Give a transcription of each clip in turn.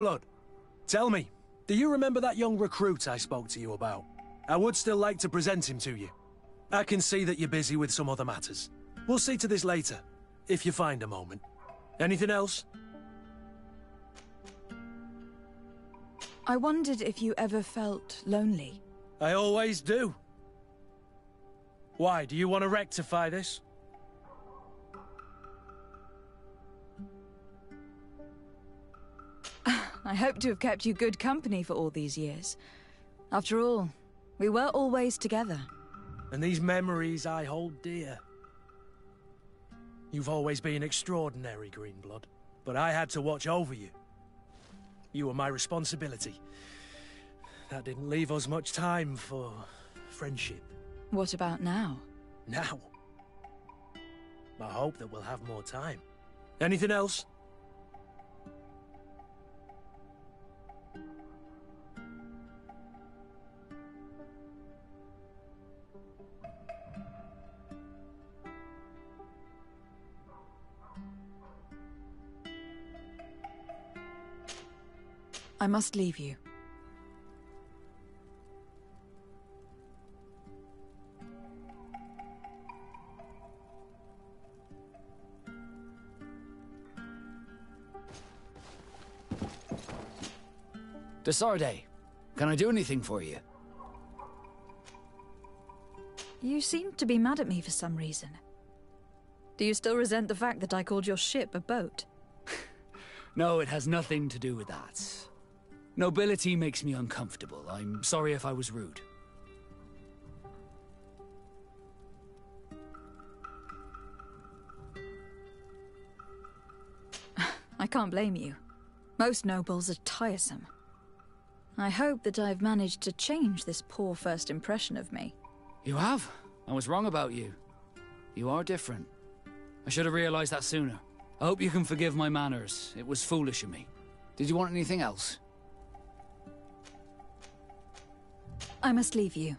Blood, tell me, do you remember that young recruit I spoke to you about? I would still like to present him to you. I can see that you're busy with some other matters. We'll see to this later, if you find a moment. Anything else? I wondered if you ever felt lonely. I always do. Why, do you want to rectify this? I hope to have kept you good company for all these years. After all, we were always together. And these memories I hold dear. You've always been extraordinary, Greenblood, but I had to watch over you. You were my responsibility. That didn't leave us much time for friendship. What about now? Now? I hope that we'll have more time. Anything else? I must leave you. De Sardet, can I do anything for you? You seem to be mad at me for some reason. Do you still resent the fact that I called your ship a boat? No, it has nothing to do with that. Nobility makes me uncomfortable. I'm sorry if I was rude. I can't blame you. Most nobles are tiresome. I hope that I've managed to change this poor first impression of me. You have? I was wrong about you. You are different. I should have realized that sooner. I hope you can forgive my manners. It was foolish of me. Did you want anything else? I must leave you.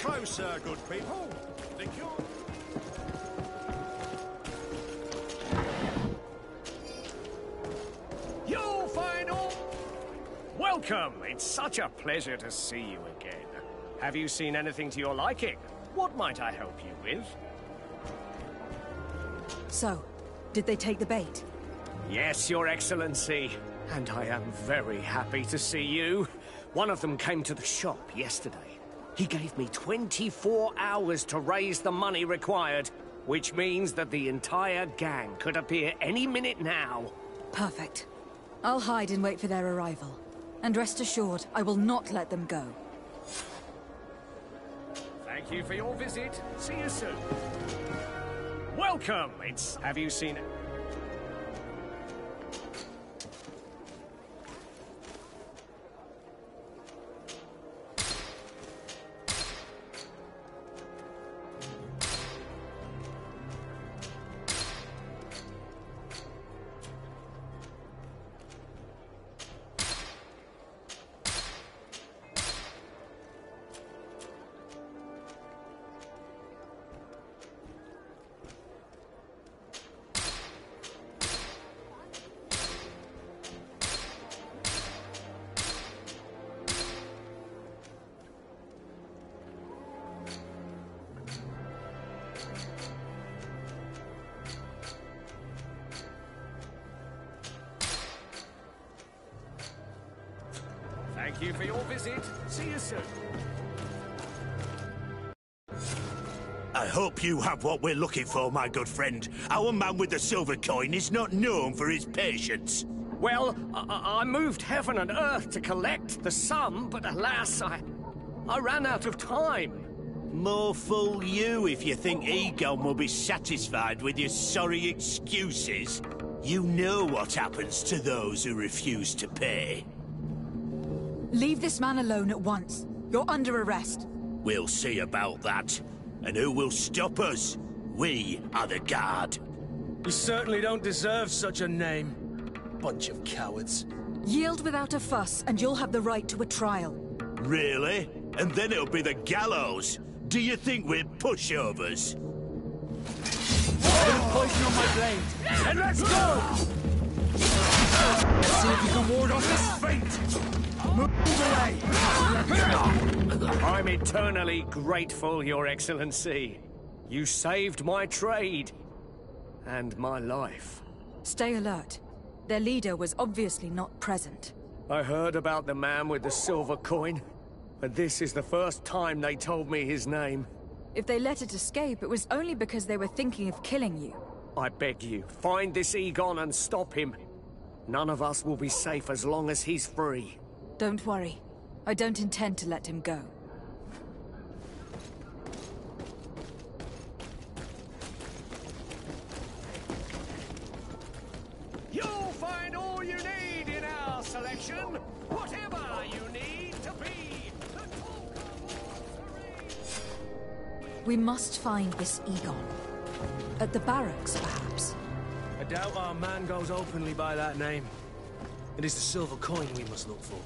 Closer, good people. Think you're... You'll find all... Welcome! It's such a pleasure to see you again. Have you seen anything to your liking? What might I help you with? So, did they take the bait? Yes, Your Excellency. And I am very happy to see you. One of them came to the shop yesterday. He gave me 24 hours to raise the money required, which means that the entire gang could appear any minute now. Perfect. I'll hide and wait for their arrival. And rest assured, I will not let them go. Thank you for your visit. See you soon. Welcome! It's... Have you seen hope you have what we're looking for, my good friend. Our man with the silver coin is not known for his patience. Well, I, I- I moved heaven and earth to collect the sum, but alas, I, I ran out of time. More fool you if you think Egon will be satisfied with your sorry excuses. You know what happens to those who refuse to pay. Leave this man alone at once. You're under arrest. We'll see about that. And who will stop us? We are the guard. You certainly don't deserve such a name. Bunch of cowards. Yield without a fuss, and you'll have the right to a trial. Really? And then it'll be the gallows. Do you think we're pushovers? Put Poison on my blade. And let's go! See if you can ward off this fate. I'm eternally grateful, Your Excellency. You saved my trade and my life. Stay alert. Their leader was obviously not present. I heard about the man with the silver coin, but this is the first time they told me his name. If they let it escape, it was only because they were thinking of killing you. I beg you, find this Egon and stop him. None of us will be safe as long as he's free. Don't worry. I don't intend to let him go. You'll find all you need in our selection. Whatever you need to be. The talk of Wolverine. We must find this Egon. At the barracks, perhaps. I doubt our man goes openly by that name. It is the silver coin we must look for.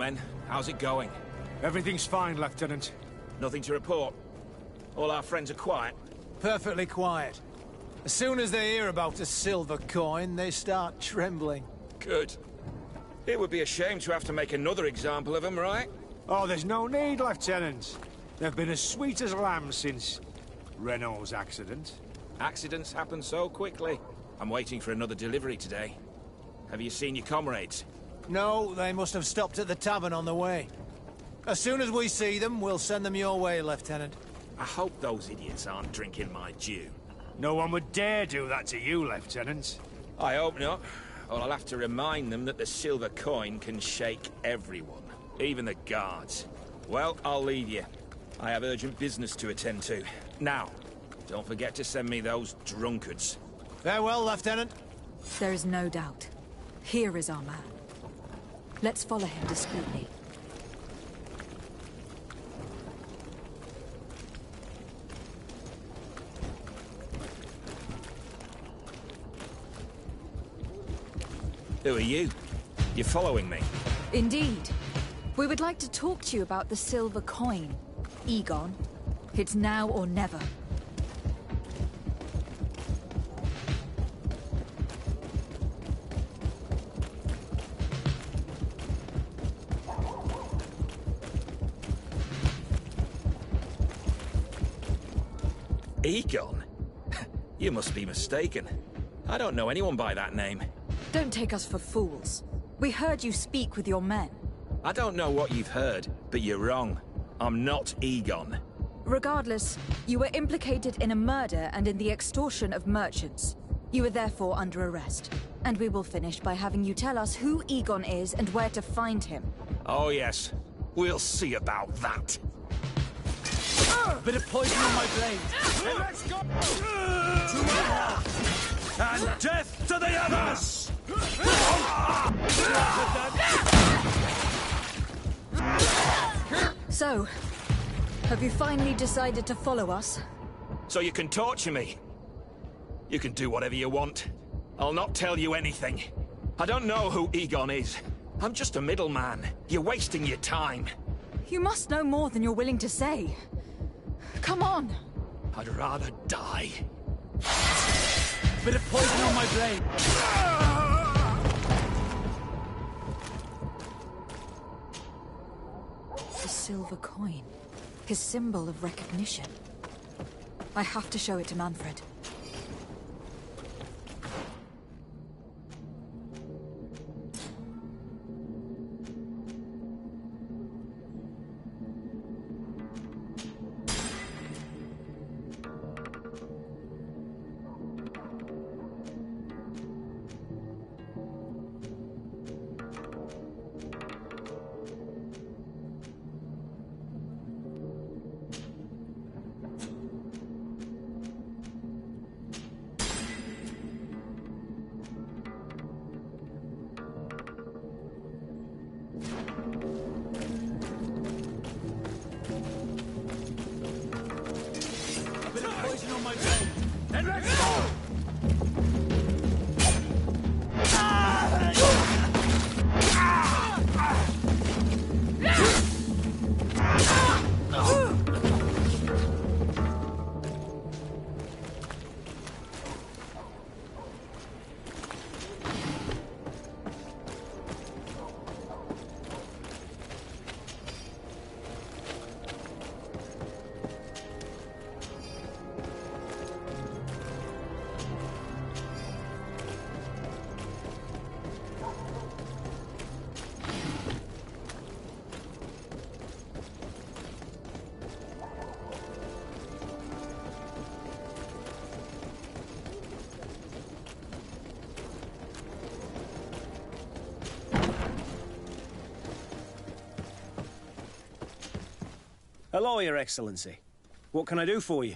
Men, how's it going? Everything's fine, Lieutenant. Nothing to report? All our friends are quiet? Perfectly quiet. As soon as they hear about a silver coin, they start trembling. Good. It would be a shame to have to make another example of them, right? Oh, there's no need, Lieutenant. They've been as sweet as lambs since Renault's accident. Accidents happen so quickly. I'm waiting for another delivery today. Have you seen your comrades? No, they must have stopped at the tavern on the way. As soon as we see them, we'll send them your way, Lieutenant. I hope those idiots aren't drinking my dew. No one would dare do that to you, Lieutenant. I hope not. Or I'll have to remind them that the silver coin can shake everyone, even the guards. Well, I'll leave you. I have urgent business to attend to. Now, don't forget to send me those drunkards. Farewell, Lieutenant. There is no doubt. Here is our man. Let's follow him discreetly. Who are you? You're following me? Indeed. We would like to talk to you about the silver coin. Egon. It's now or never. Egon? you must be mistaken. I don't know anyone by that name. Don't take us for fools. We heard you speak with your men. I don't know what you've heard, but you're wrong. I'm not Egon. Regardless, you were implicated in a murder and in the extortion of merchants. You are therefore under arrest. And we will finish by having you tell us who Egon is and where to find him. Oh, yes. We'll see about that. Bit of poison on my blade. Let's go! And death to the others! So, have you finally decided to follow us? So you can torture me. You can do whatever you want. I'll not tell you anything. I don't know who Egon is. I'm just a middleman. You're wasting your time. You must know more than you're willing to say. Come on. I'd rather die. Bit of poison on my blade. The silver coin. His symbol of recognition. I have to show it to Manfred. Hello, Your Excellency. What can I do for you?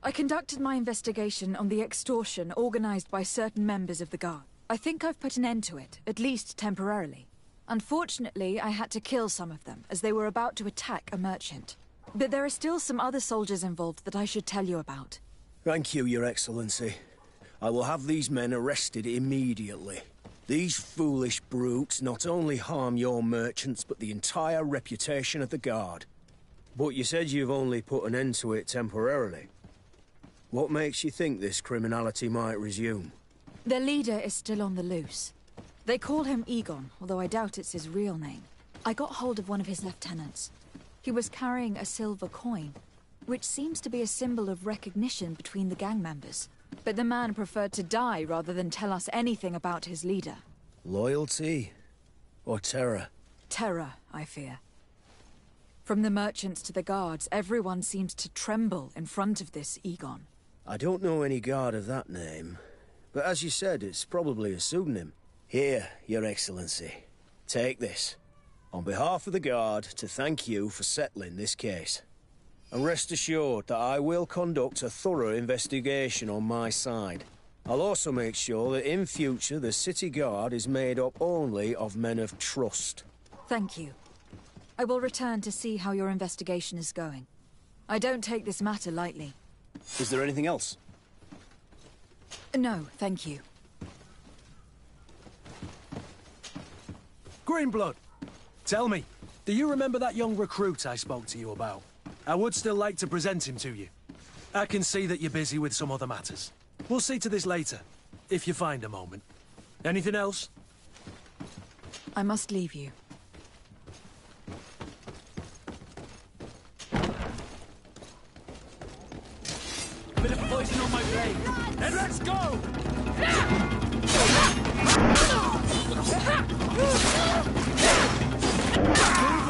I conducted my investigation on the extortion organized by certain members of the Guard. I think I've put an end to it, at least temporarily. Unfortunately, I had to kill some of them, as they were about to attack a merchant. But there are still some other soldiers involved that I should tell you about. Thank you, Your Excellency. I will have these men arrested immediately. These foolish brutes not only harm your merchants, but the entire reputation of the Guard. But you said you've only put an end to it temporarily. What makes you think this criminality might resume? Their leader is still on the loose. They call him Egon, although I doubt it's his real name. I got hold of one of his lieutenants. He was carrying a silver coin, which seems to be a symbol of recognition between the gang members. But the man preferred to die rather than tell us anything about his leader. Loyalty? Or terror? Terror, I fear. From the merchants to the guards, everyone seems to tremble in front of this Egon. I don't know any guard of that name. But as you said, it's probably a pseudonym. Here, Your Excellency. Take this. On behalf of the Guard, to thank you for settling this case. And rest assured that I will conduct a thorough investigation on my side. I'll also make sure that in future the City Guard is made up only of men of trust. Thank you. I will return to see how your investigation is going. I don't take this matter lightly. Is there anything else? No, thank you. Greenblood, tell me, do you remember that young recruit I spoke to you about? I would still like to present him to you. I can see that you're busy with some other matters. We'll see to this later, if you find a moment. Anything else? I must leave you. Bit of poison on my blade. Then let's go! What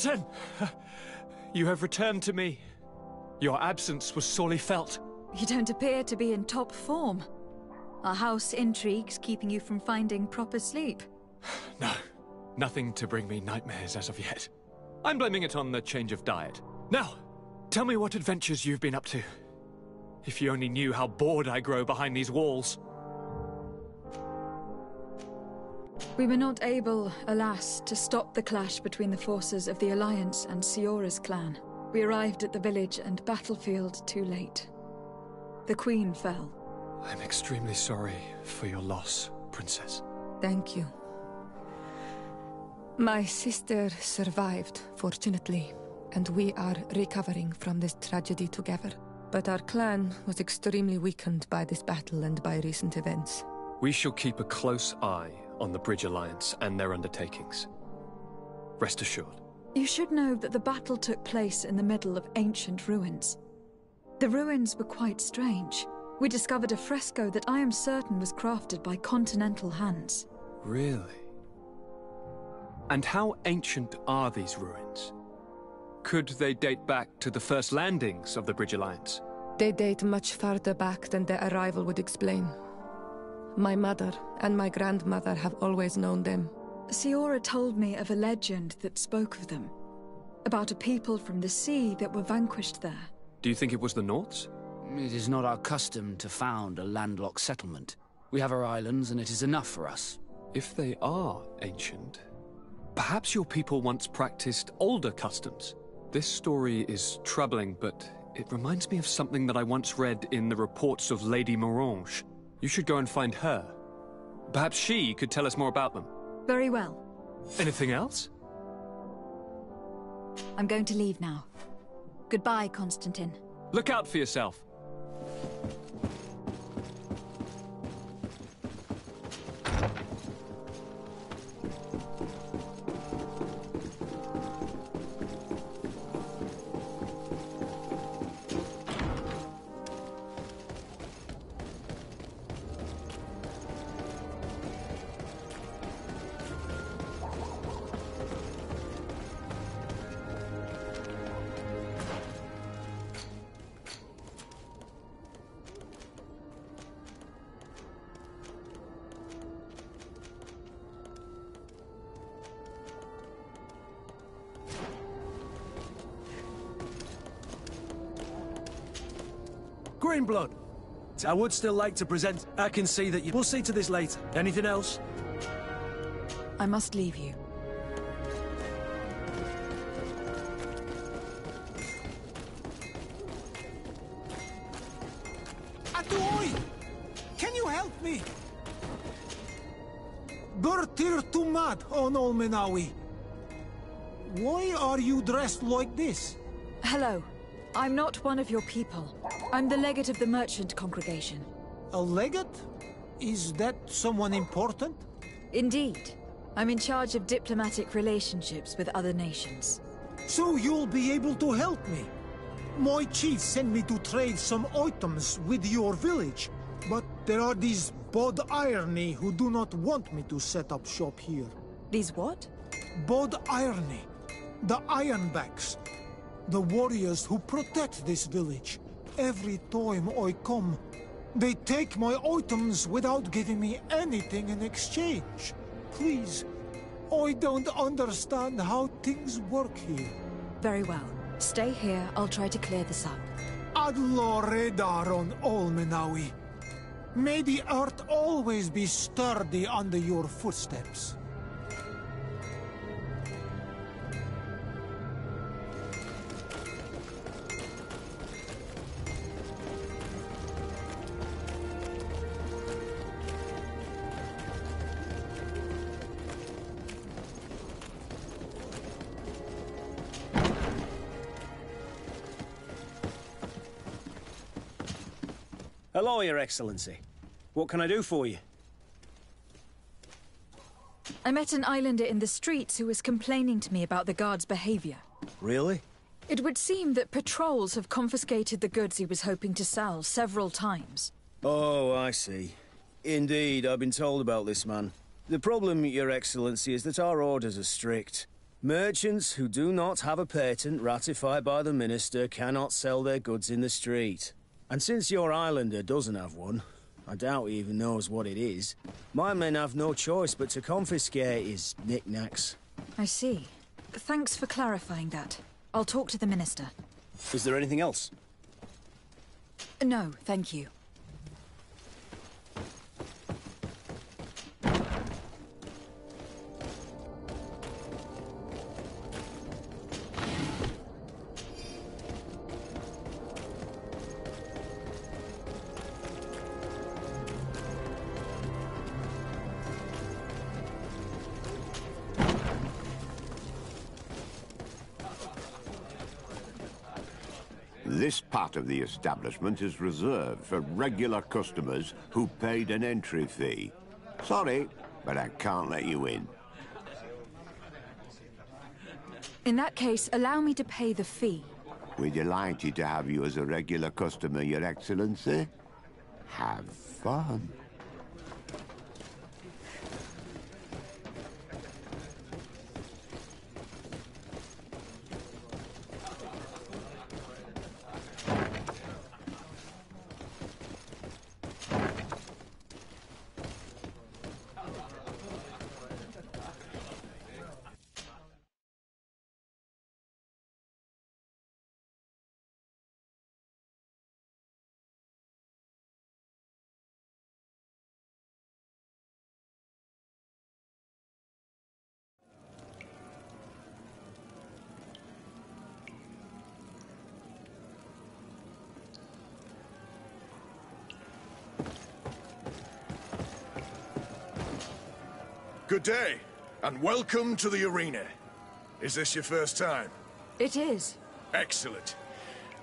Cousin! You have returned to me. Your absence was sorely felt. You don't appear to be in top form. Are house intrigues keeping you from finding proper sleep? No, nothing to bring me nightmares as of yet. I'm blaming it on the change of diet. Now, tell me what adventures you've been up to. If you only knew how bored I grow behind these walls. We were not able, alas, to stop the clash between the forces of the Alliance and Siora's clan. We arrived at the village and battlefield too late. The Queen fell. I'm extremely sorry for your loss, Princess. Thank you. My sister survived, fortunately, and we are recovering from this tragedy together. But our clan was extremely weakened by this battle and by recent events. We shall keep a close eye on the Bridge Alliance and their undertakings. Rest assured. You should know that the battle took place in the middle of ancient ruins. The ruins were quite strange. We discovered a fresco that I am certain was crafted by continental hands. Really? And how ancient are these ruins? Could they date back to the first landings of the Bridge Alliance? They date much farther back than their arrival would explain. My mother and my grandmother have always known them. Siora told me of a legend that spoke of them. About a people from the sea that were vanquished there. Do you think it was the Nauts? It is not our custom to found a landlocked settlement. We have our islands, and it is enough for us. If they are ancient, perhaps your people once practiced older customs. This story is troubling, but it reminds me of something that I once read in the reports of Lady Morange. You should go and find her. Perhaps she could tell us more about them. Very well. Anything else? I'm going to leave now. Goodbye, Constantin. Look out for yourself. I would still like to present. I can see that you. We'll see to this later. Anything else? I must leave you. Atuoi! Can you help me? Bertir Tumad on Olmenawi. Why are you dressed like this? Hello. I'm not one of your people. I'm the legate of the merchant congregation. A legate? Is that someone important? Indeed. I'm in charge of diplomatic relationships with other nations. So you'll be able to help me. My chief sent me to trade some items with your village, but there are these Bod Irony who do not want me to set up shop here. These what? Bod Irony. The Ironbacks. The warriors who protect this village. Every time I come, they take my items without giving me anything in exchange. Please, I don't understand how things work here. Very well. Stay here, I'll try to clear this up. Ad Loredar on Olmenawi. May the earth always be sturdy under your footsteps. Your Excellency. What can I do for you? I met an islander in the streets who was complaining to me about the guard's behavior. Really? It would seem that patrols have confiscated the goods he was hoping to sell several times. Oh, I see. Indeed, I've been told about this man. The problem, Your Excellency, is that our orders are strict. Merchants who do not have a patent ratified by the Minister cannot sell their goods in the street. And since your islander doesn't have one, I doubt he even knows what it is, my men have no choice but to confiscate his knickknacks. I see. Thanks for clarifying that. I'll talk to the Minister. Is there anything else? No, thank you. The establishment is reserved for regular customers who paid an entry fee. Sorry, but I can't let you in. In that case, allow me to pay the fee. We're delighted to have you as a regular customer, Your Excellency. Have fun. Good day, and welcome to the arena. Is this your first time? It is. Excellent.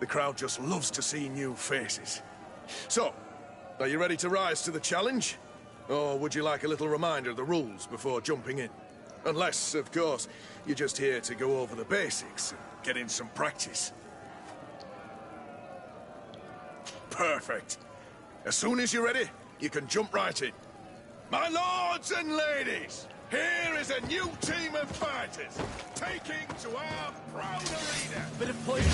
The crowd just loves to see new faces. So, are you ready to rise to the challenge? Or would you like a little reminder of the rules before jumping in? Unless, of course, you're just here to go over the basics and get in some practice. Perfect. As soon as you're ready, you can jump right in. My lords and ladies, here is a new team of fighters taking to our proud arena. Bit of poison.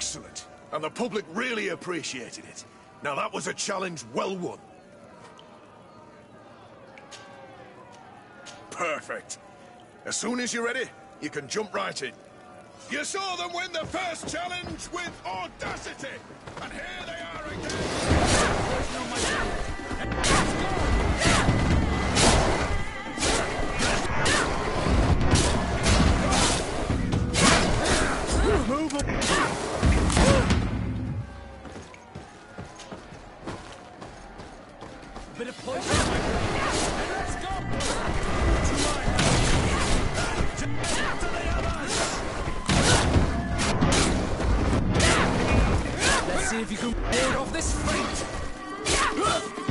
Excellent. And the public really appreciated it. Now that was a challenge well won. Perfect. As soon as you're ready, you can jump right in. You saw them win the first challenge with audacity. And here they are again. Move Bit of poison let's go! See if you can ward off this fate.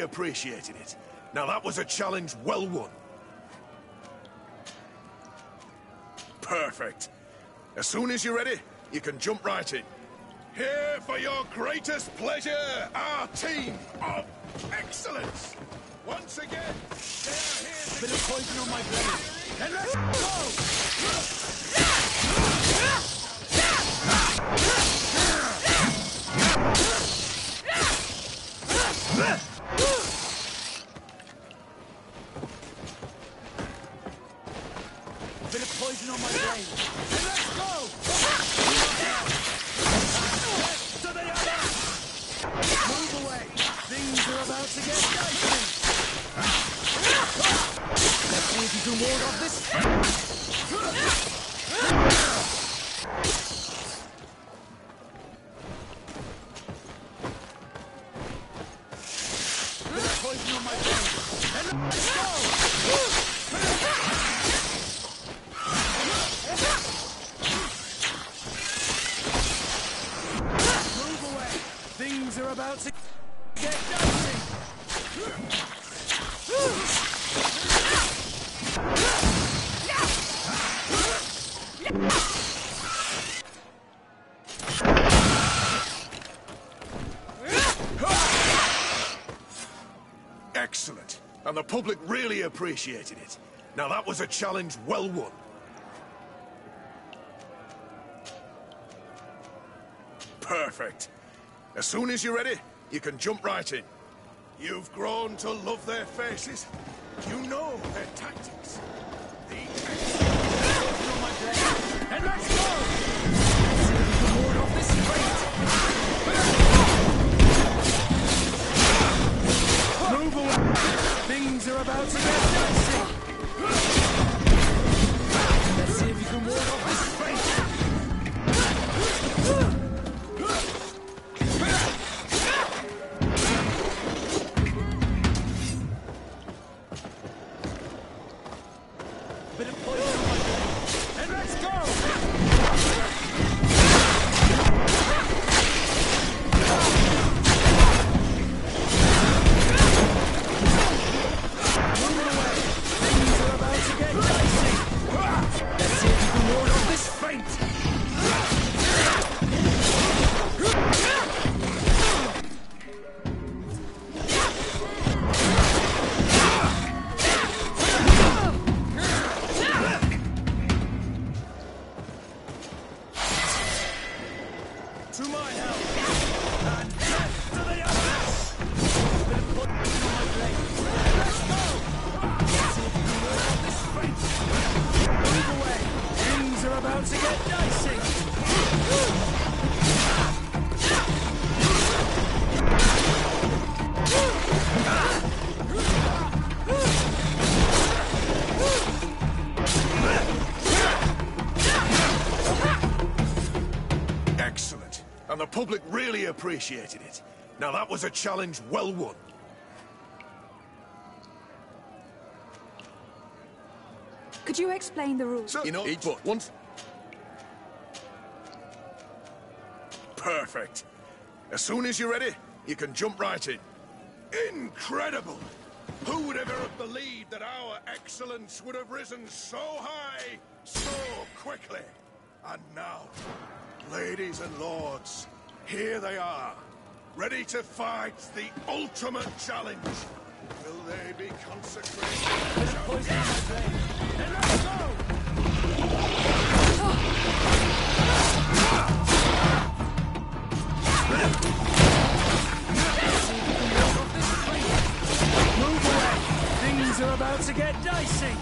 Appreciated it. Now that was a challenge well won. Perfect. As soon as you're ready, you can jump right in. Here for your greatest pleasure, our team of excellence. Once again, they are here to Bit of poison on my blade. And let's go! Public really appreciated it. Now that was a challenge well won. Perfect. As soon as you're ready, you can jump right in. You've grown to love their faces. You know Things are about to get dicey! Really appreciated it. Now that was a challenge well won. Could you explain the rules? you know, each but once. Perfect. As soon as you're ready, you can jump right in. Incredible! Who would ever have believed that our excellence would have risen so high, so quickly? And now, ladies and lords, here they are, ready to fight the ultimate challenge. Will they be consecrated? Move away! Things are about to get dicey!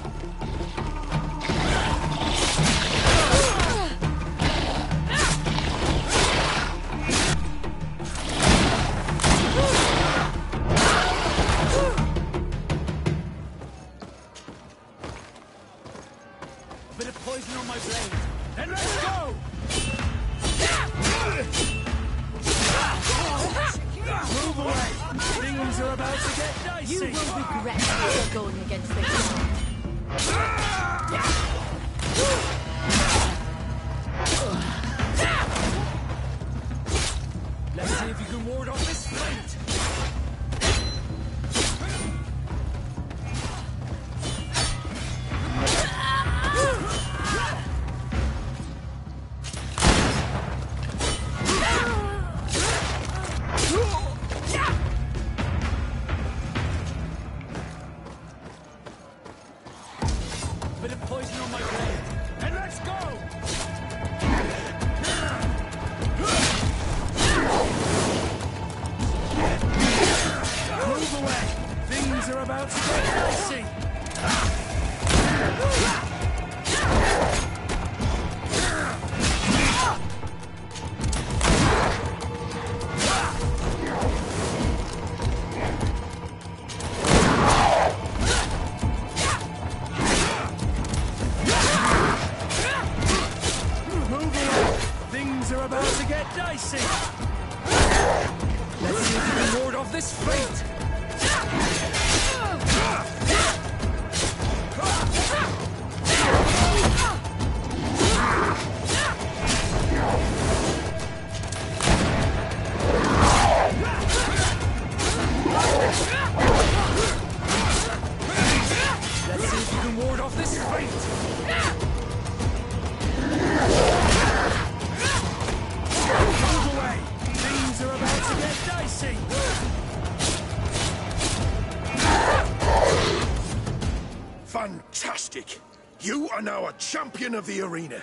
Of the arena.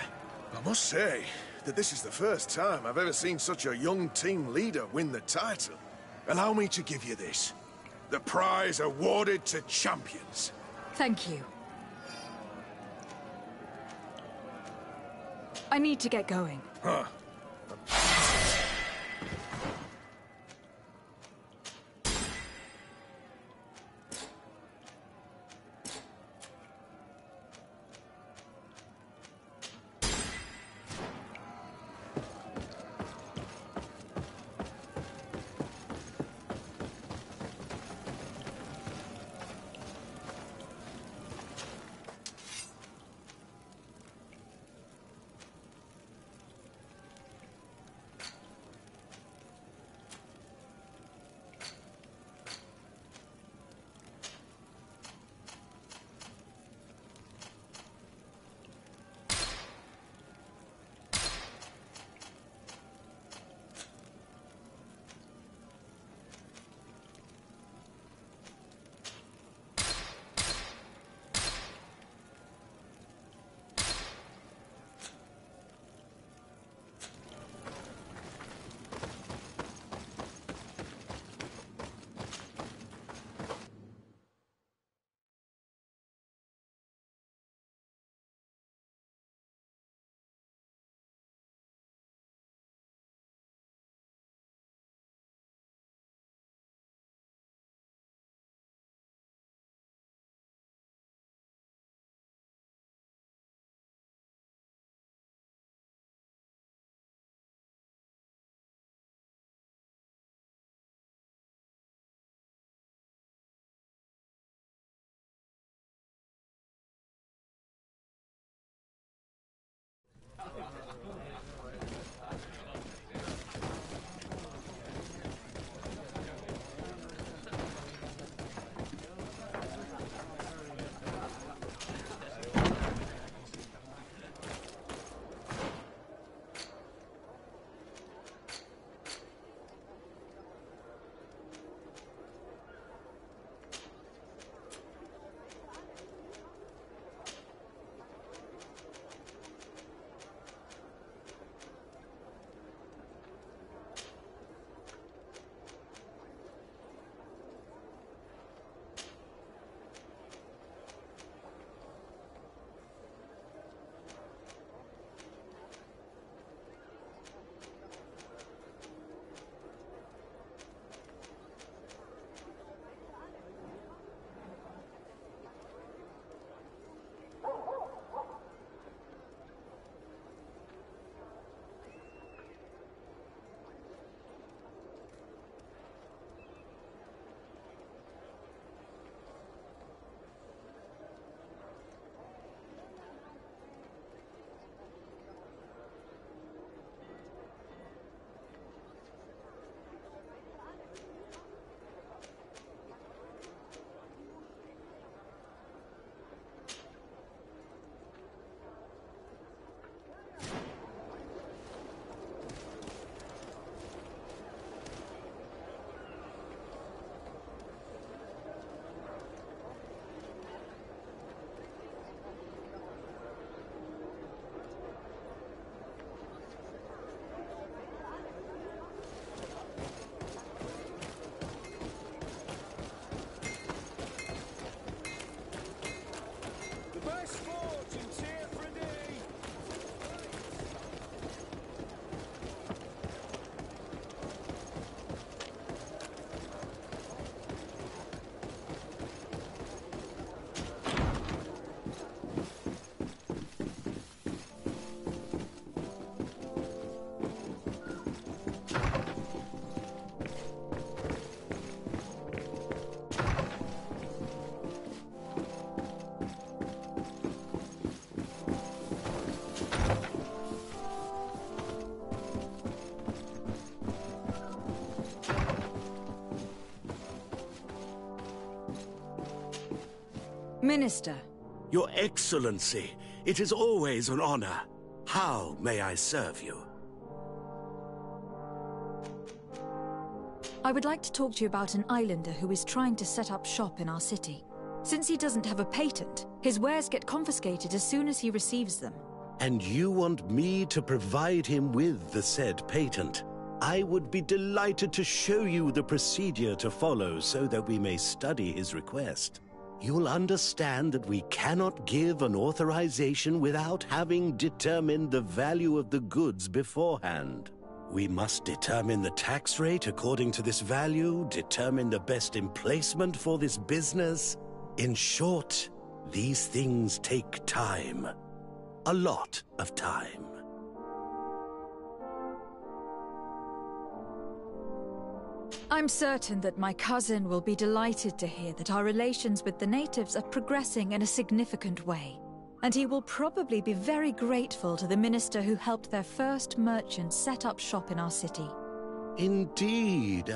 I must say that this is the first time I've ever seen such a young team leader win the title. Allow me to give you this. The prize awarded to champions. Thank you. I need to get going. Huh. Minister, Your Excellency, it is always an honor. How may I serve you? I would like to talk to you about an islander who is trying to set up shop in our city. Since he doesn't have a patent, his wares get confiscated as soon as he receives them. And you want me to provide him with the said patent? I would be delighted to show you the procedure to follow so that we may study his request. You'll understand that we cannot give an authorization without having determined the value of the goods beforehand. We must determine the tax rate according to this value, determine the best emplacement for this business. In short, these things take time. A lot of time. I'm certain that my cousin will be delighted to hear that our relations with the natives are progressing in a significant way. And he will probably be very grateful to the minister who helped their first merchant set up shop in our city. Indeed.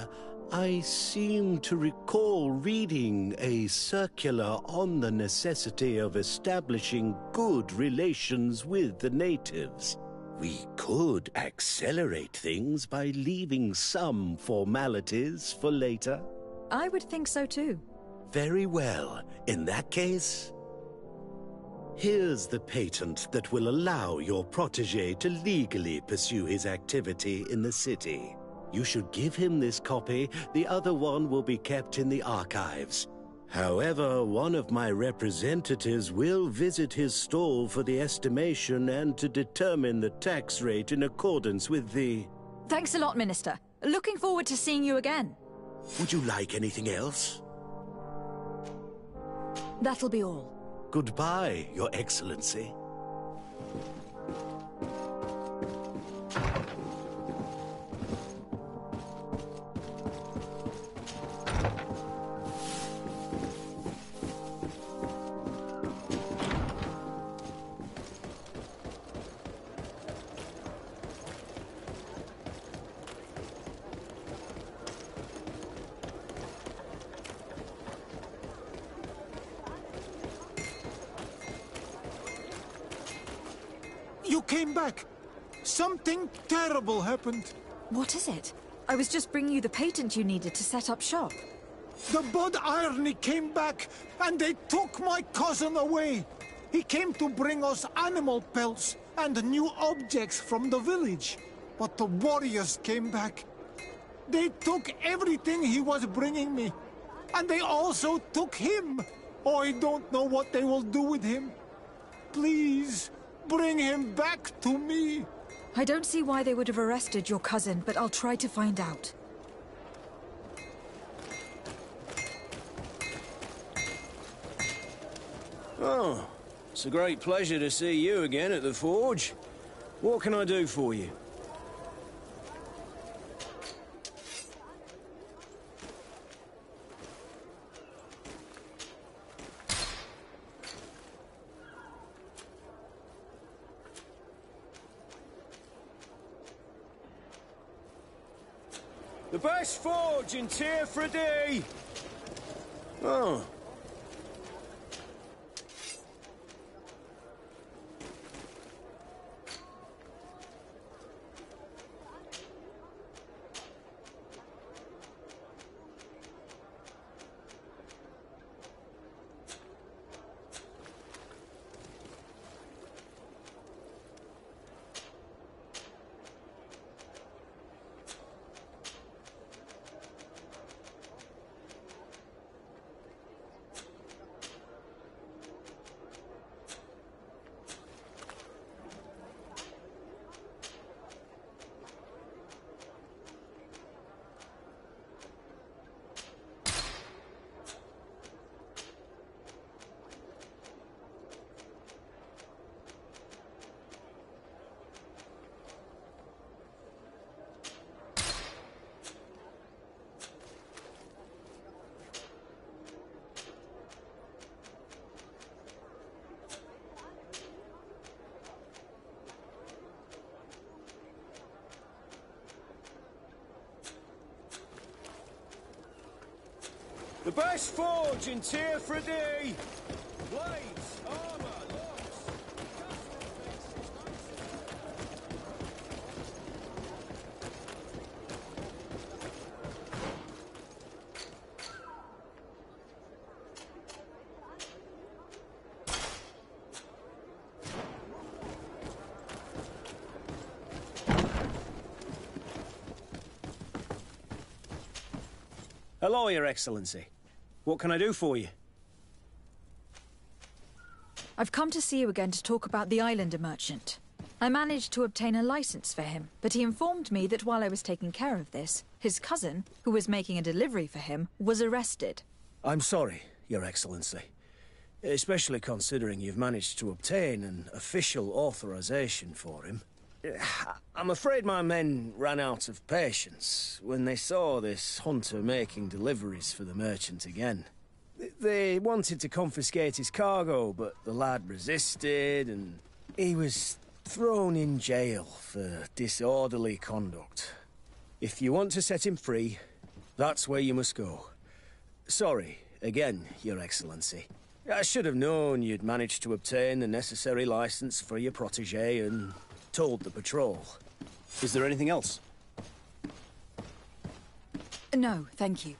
I seem to recall reading a circular on the necessity of establishing good relations with the natives. We could accelerate things by leaving some formalities for later. I would think so too. Very well. In that case, here's the patent that will allow your protege to legally pursue his activity in the city. You should give him this copy, the other one will be kept in the archives. However, one of my representatives will visit his stall for the estimation and to determine the tax rate in accordance with the... Thanks a lot, Minister. Looking forward to seeing you again. Would you like anything else? That'll be all. Goodbye, Your Excellency. You came back. Something terrible happened. What is it? I was just bringing you the patent you needed to set up shop. The Bud Irony came back, and they took my cousin away. He came to bring us animal pelts and new objects from the village. But the warriors came back. They took everything he was bringing me. And they also took him. Oh, I don't know what they will do with him. Please, bring him back to me. I don't see why they would have arrested your cousin, but I'll try to find out. Oh, it's a great pleasure to see you again at the Forge. What can I do for you? Forge in Teer Fradee. Oh, The best forge in Teer Fradee! Blades, armor. Hello, Your Excellency. What can I do for you? I've come to see you again to talk about the Islander merchant. I managed to obtain a license for him, but he informed me that while I was taking care of this, his cousin, who was making a delivery for him, was arrested. I'm sorry, Your Excellency. Especially considering you've managed to obtain an official authorization for him. Uh, I'm afraid my men ran out of patience when they saw this hunter making deliveries for the merchant again. They wanted to confiscate his cargo, but the lad resisted and he was thrown in jail for disorderly conduct. If you want to set him free, that's where you must go. Sorry, again, Your Excellency. I should have known you'd managed to obtain the necessary license for your protege and told the patrol. Is there anything else? No, thank you.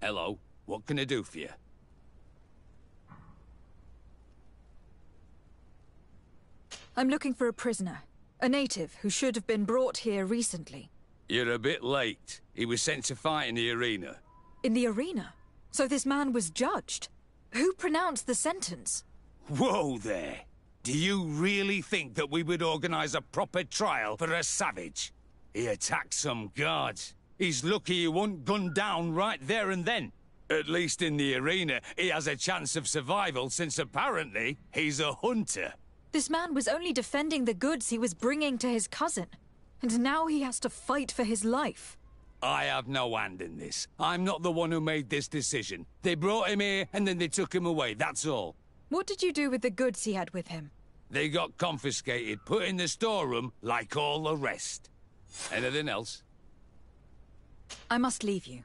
Hello. Do for you? I'm looking for a prisoner. A native who should have been brought here recently. You're a bit late. He was sent to fight in the arena. In the arena? So this man was judged? Who pronounced the sentence? Whoa there! Do you really think that we would organize a proper trial for a savage? He attacked some guards. He's lucky he wasn't gunned down right there and then. At least in the arena, he has a chance of survival since apparently he's a hunter. This man was only defending the goods he was bringing to his cousin. And now he has to fight for his life. I have no hand in this. I'm not the one who made this decision. They brought him here and then they took him away, that's all. What did you do with the goods he had with him? They got confiscated, put in the storeroom, like all the rest. Anything else? I must leave you.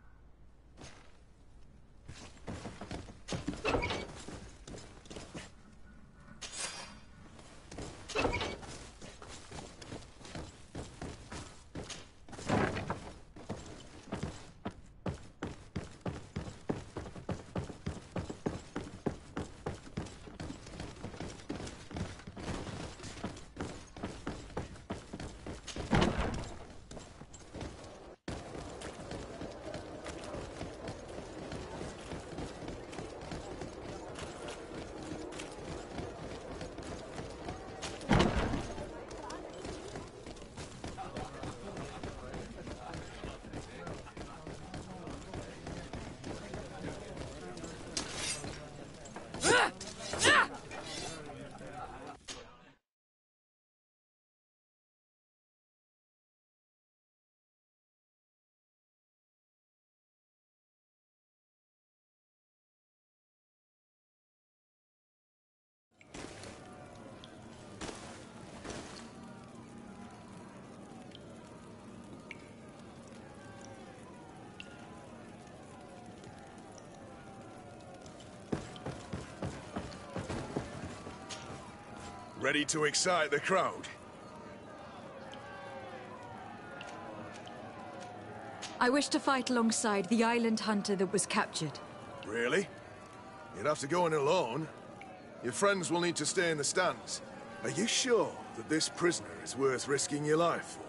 Ready to excite the crowd? I wish to fight alongside the island hunter that was captured. Really? You'd have to go in alone. Your friends will need to stay in the stands. Are you sure that this prisoner is worth risking your life for?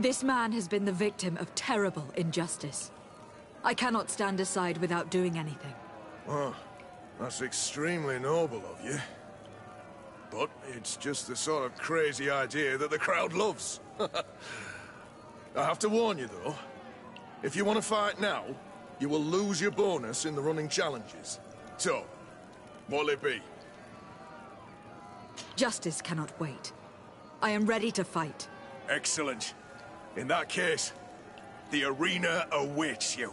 This man has been the victim of terrible injustice. I cannot stand aside without doing anything. Oh, that's extremely noble of you. But it's just the sort of crazy idea that the crowd loves. I have to warn you, though. If you want to fight now, you will lose your bonus in the running challenges. So, what'll it be? Justice cannot wait. I am ready to fight. Excellent. In that case, the arena awaits you.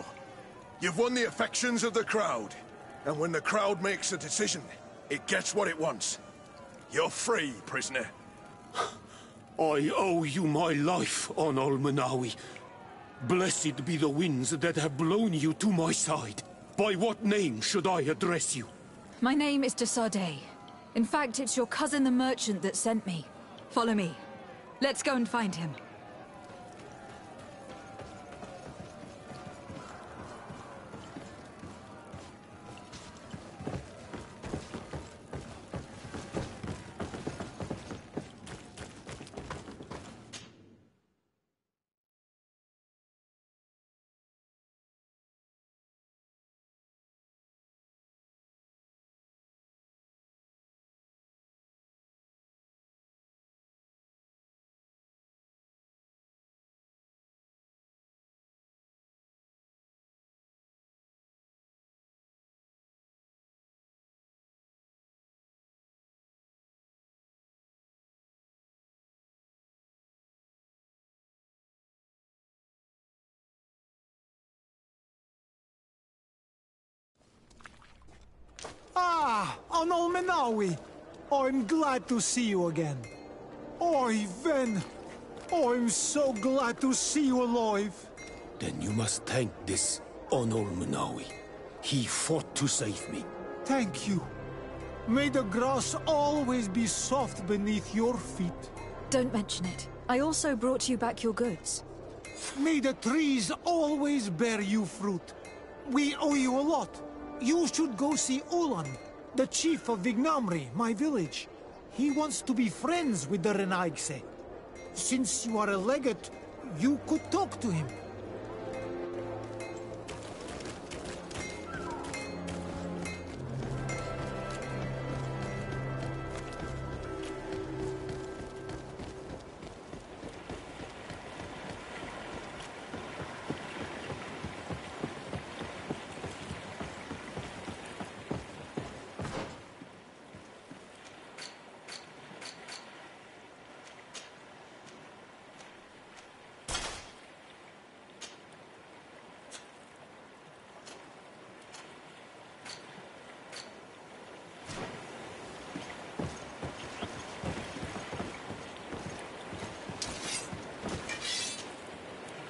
A! You've won the affections of the crowd. And when the crowd makes a decision, it gets what it wants. You're free, prisoner. I owe you my life, Onol Manawi. Blessed be the winds that have blown you to my side. By what name should I address you? My name is de Sardet. In fact, it's your cousin the merchant that sent me. Follow me. Let's go and find him. Ah, Anol Menawi. I'm glad to see you again. Oi, Ven. I'm so glad to see you alive. Then you must thank this Onol Manawi. He fought to save me. Thank you. May the grass always be soft beneath your feet. Don't mention it. I also brought you back your goods. May the trees always bear you fruit. We owe you a lot. You should go see Ulan, the chief of Vignamri, my village. He wants to be friends with the Renaigse. Since you are a legate, you could talk to him.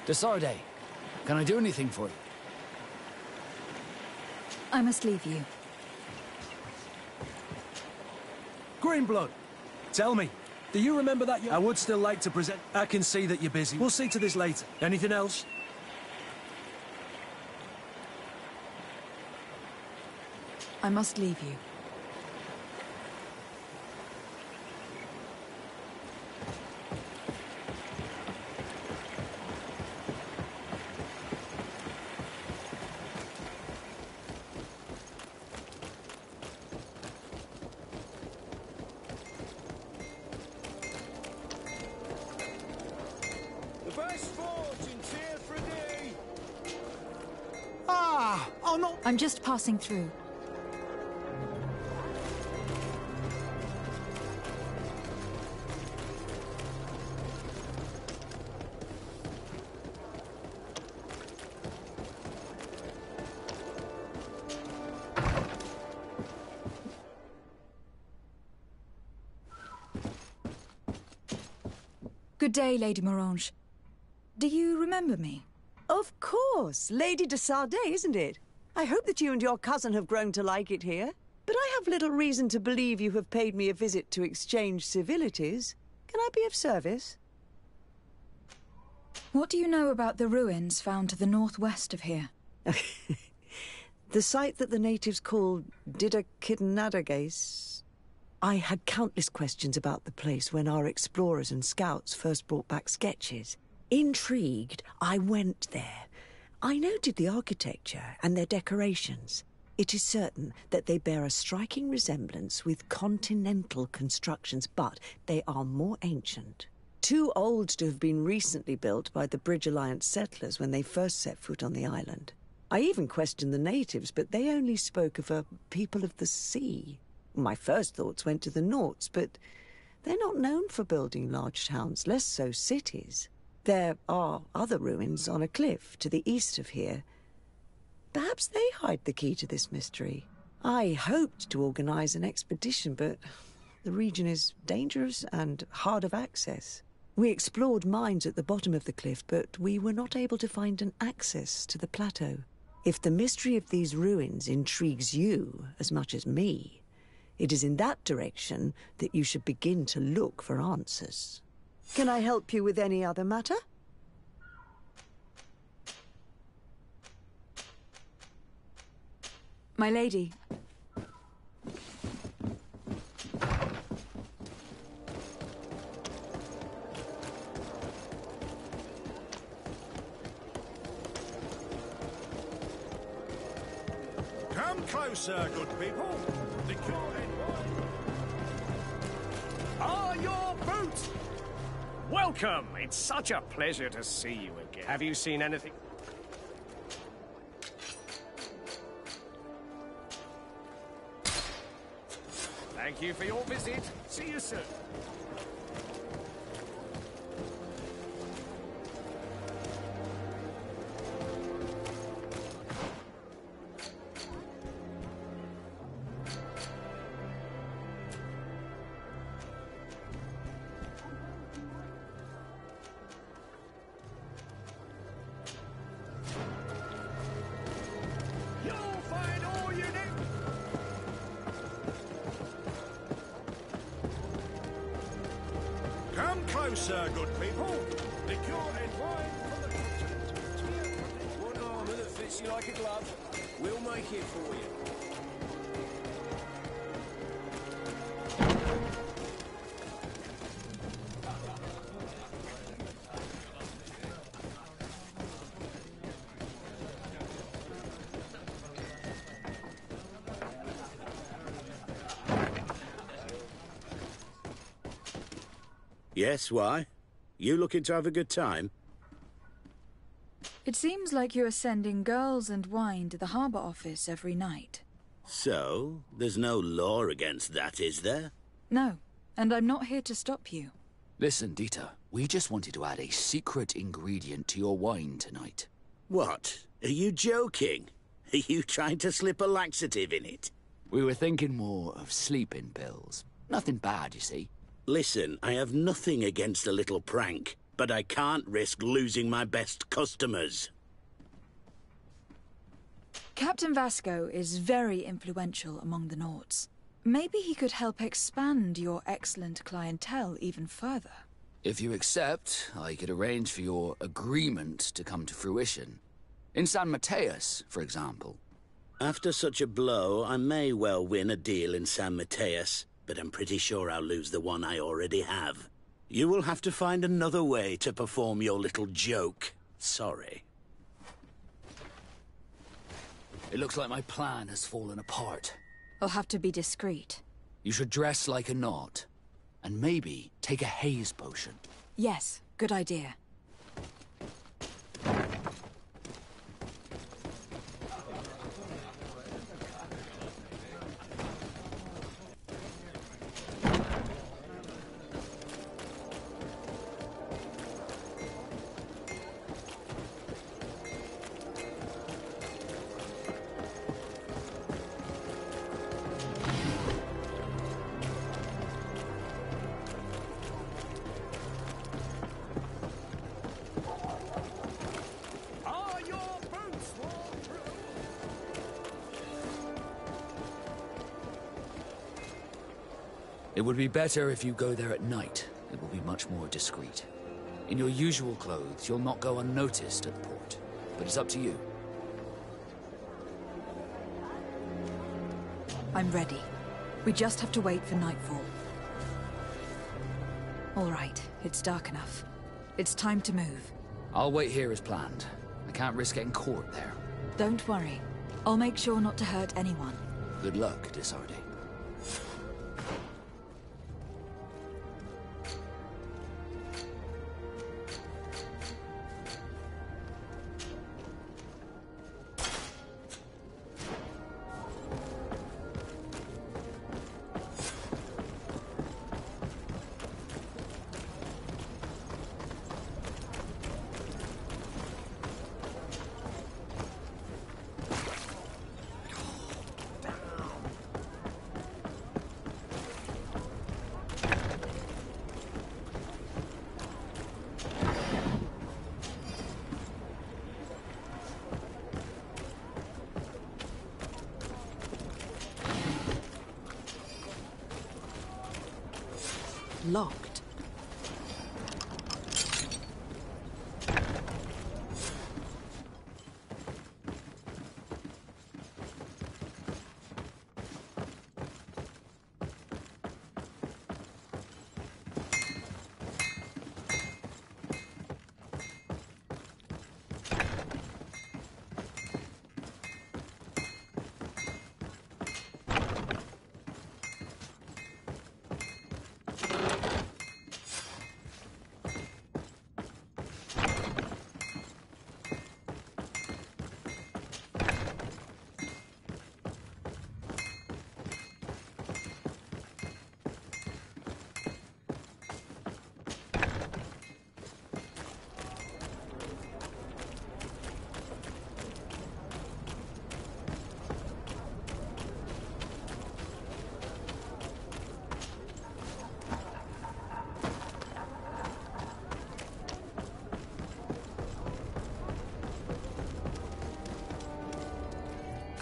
De Sardet, can I do anything for you? I must leave you. Greenblood, tell me, do you remember that? You I would still like to present. I can see that you're busy. We'll see to this later. Anything else? I must leave you. The best fortune cheer for a day. Ah, oh no. I'm just passing through. Good day, Lady Morange. Do you remember me? Of course, Lady de Sardet, isn't it? I hope that you and your cousin have grown to like it here. But I have little reason to believe you have paid me a visit to exchange civilities. Can I be of service? What do you know about the ruins found to the northwest of here? The site that the natives call Didakidnadagace. I had countless questions about the place when our explorers and scouts first brought back sketches. Intrigued, I went there. I noted the architecture and their decorations. It is certain that they bear a striking resemblance with continental constructions, but they are more ancient. Too old to have been recently built by the Bridge Alliance settlers when they first set foot on the island. I even questioned the natives, but they only spoke of a people of the sea. My first thoughts went to the Nauts, but they're not known for building large towns, less so cities. There are other ruins on a cliff to the east of here. Perhaps they hide the key to this mystery. I hoped to organize an expedition, but the region is dangerous and hard of access. We explored mines at the bottom of the cliff, but we were not able to find an access to the plateau. If the mystery of these ruins intrigues you as much as me, it is in that direction that you should begin to look for answers. Can I help you with any other matter? My lady. Come closer, good people. The Curate Are your boots? Welcome. It's such a pleasure to see you again. Have you seen anything? Thank you for your visit. See you soon. Yes, why? You looking to have a good time? It seems like you are sending girls and wine to the harbour office every night. So, there's no law against that, is there? No, and I'm not here to stop you. Listen, Dieter, we just wanted to add a secret ingredient to your wine tonight. What? Are you joking? Are you trying to slip a laxative in it? We were thinking more of sleeping pills. Nothing bad, you see. Listen, I have nothing against a little prank, but I can't risk losing my best customers. Captain Vasco is very influential among the Nauts. Maybe he could help expand your excellent clientele even further. If you accept, I could arrange for your agreement to come to fruition. In San Mateus, for example. After such a blow, I may well win a deal in San Mateus, but I'm pretty sure I'll lose the one I already have. You will have to find another way to perform your little joke. Sorry. It looks like my plan has fallen apart. I'll have to be discreet. You should dress like a Naut. And maybe take a haze potion. Yes, good idea. Be better if you go there at night. It will be much more discreet. In your usual clothes, you'll not go unnoticed at the port. But it's up to you. I'm ready. We just have to wait for nightfall. All right, it's dark enough. It's time to move. I'll wait here as planned. I can't risk getting caught there. Don't worry. I'll make sure not to hurt anyone. Good luck, de Sardet.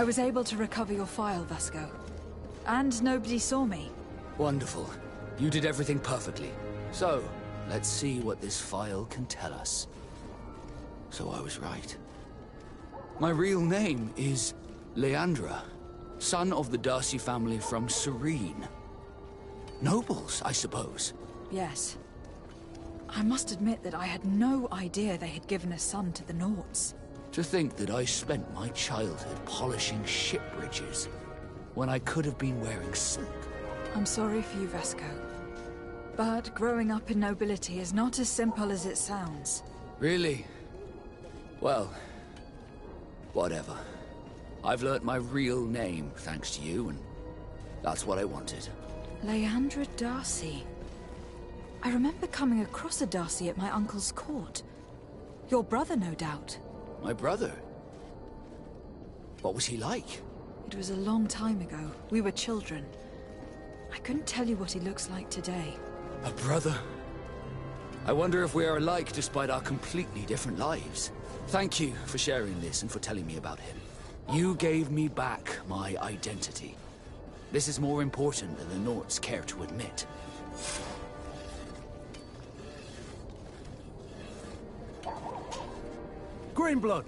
I was able to recover your file, Vasco. And nobody saw me. Wonderful. You did everything perfectly. So, let's see what this file can tell us. So I was right. My real name is Leandra, son of the Darcy family from Serene. Nobles, I suppose. Yes. I must admit that I had no idea they had given a son to the Nauts. To think that I spent my childhood polishing ship bridges when I could have been wearing silk. I'm sorry for you, Vasco. But growing up in nobility is not as simple as it sounds. Really? Well, whatever. I've learnt my real name thanks to you, and that's what I wanted. Leandra Darcy. I remember coming across a Darcy at my uncle's court. Your brother, no doubt. My brother? What was he like? It was a long time ago. We were children. I couldn't tell you what he looks like today. A brother? I wonder if we are alike despite our completely different lives. Thank you for sharing this and for telling me about him. You gave me back my identity. This is more important than the Nauts care to admit. Greenblood,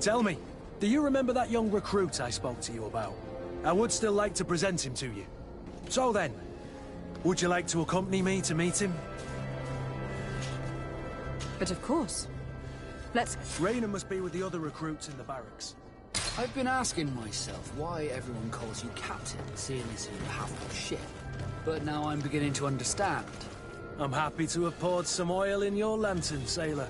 tell me, do you remember that young recruit I spoke to you about? I would still like to present him to you. So then, would you like to accompany me to meet him? But of course. Let's... Rayner must be with the other recruits in the barracks. I've been asking myself why everyone calls you Captain, seeing as you have no ship. But now I'm beginning to understand. I'm happy to have poured some oil in your lantern, sailor.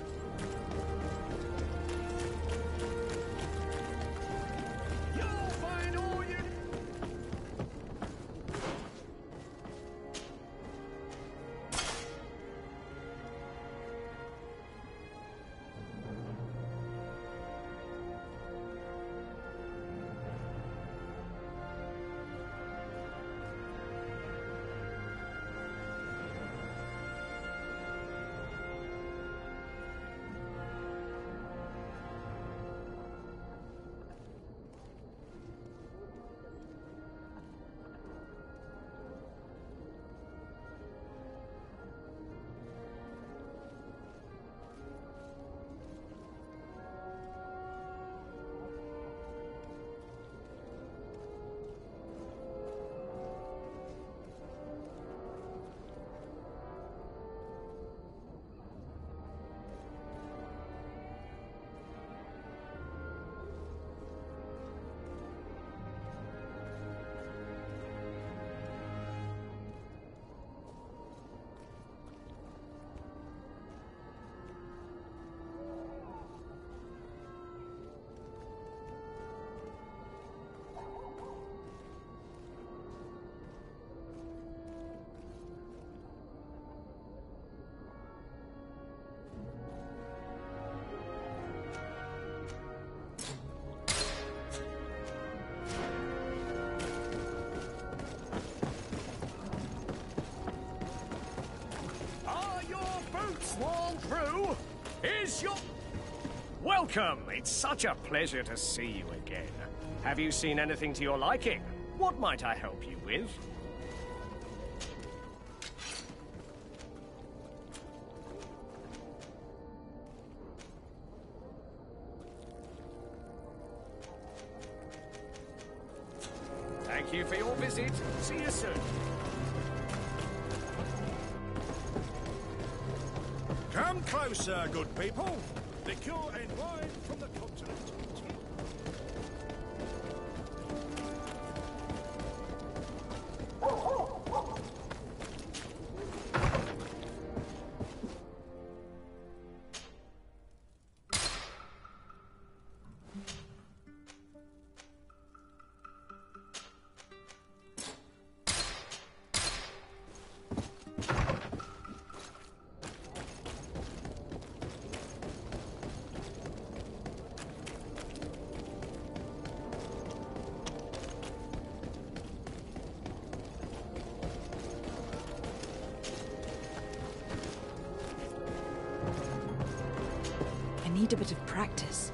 Welcome! It's such a pleasure to see you again. Have you seen anything to your liking? What might I help you with? Bit of practice.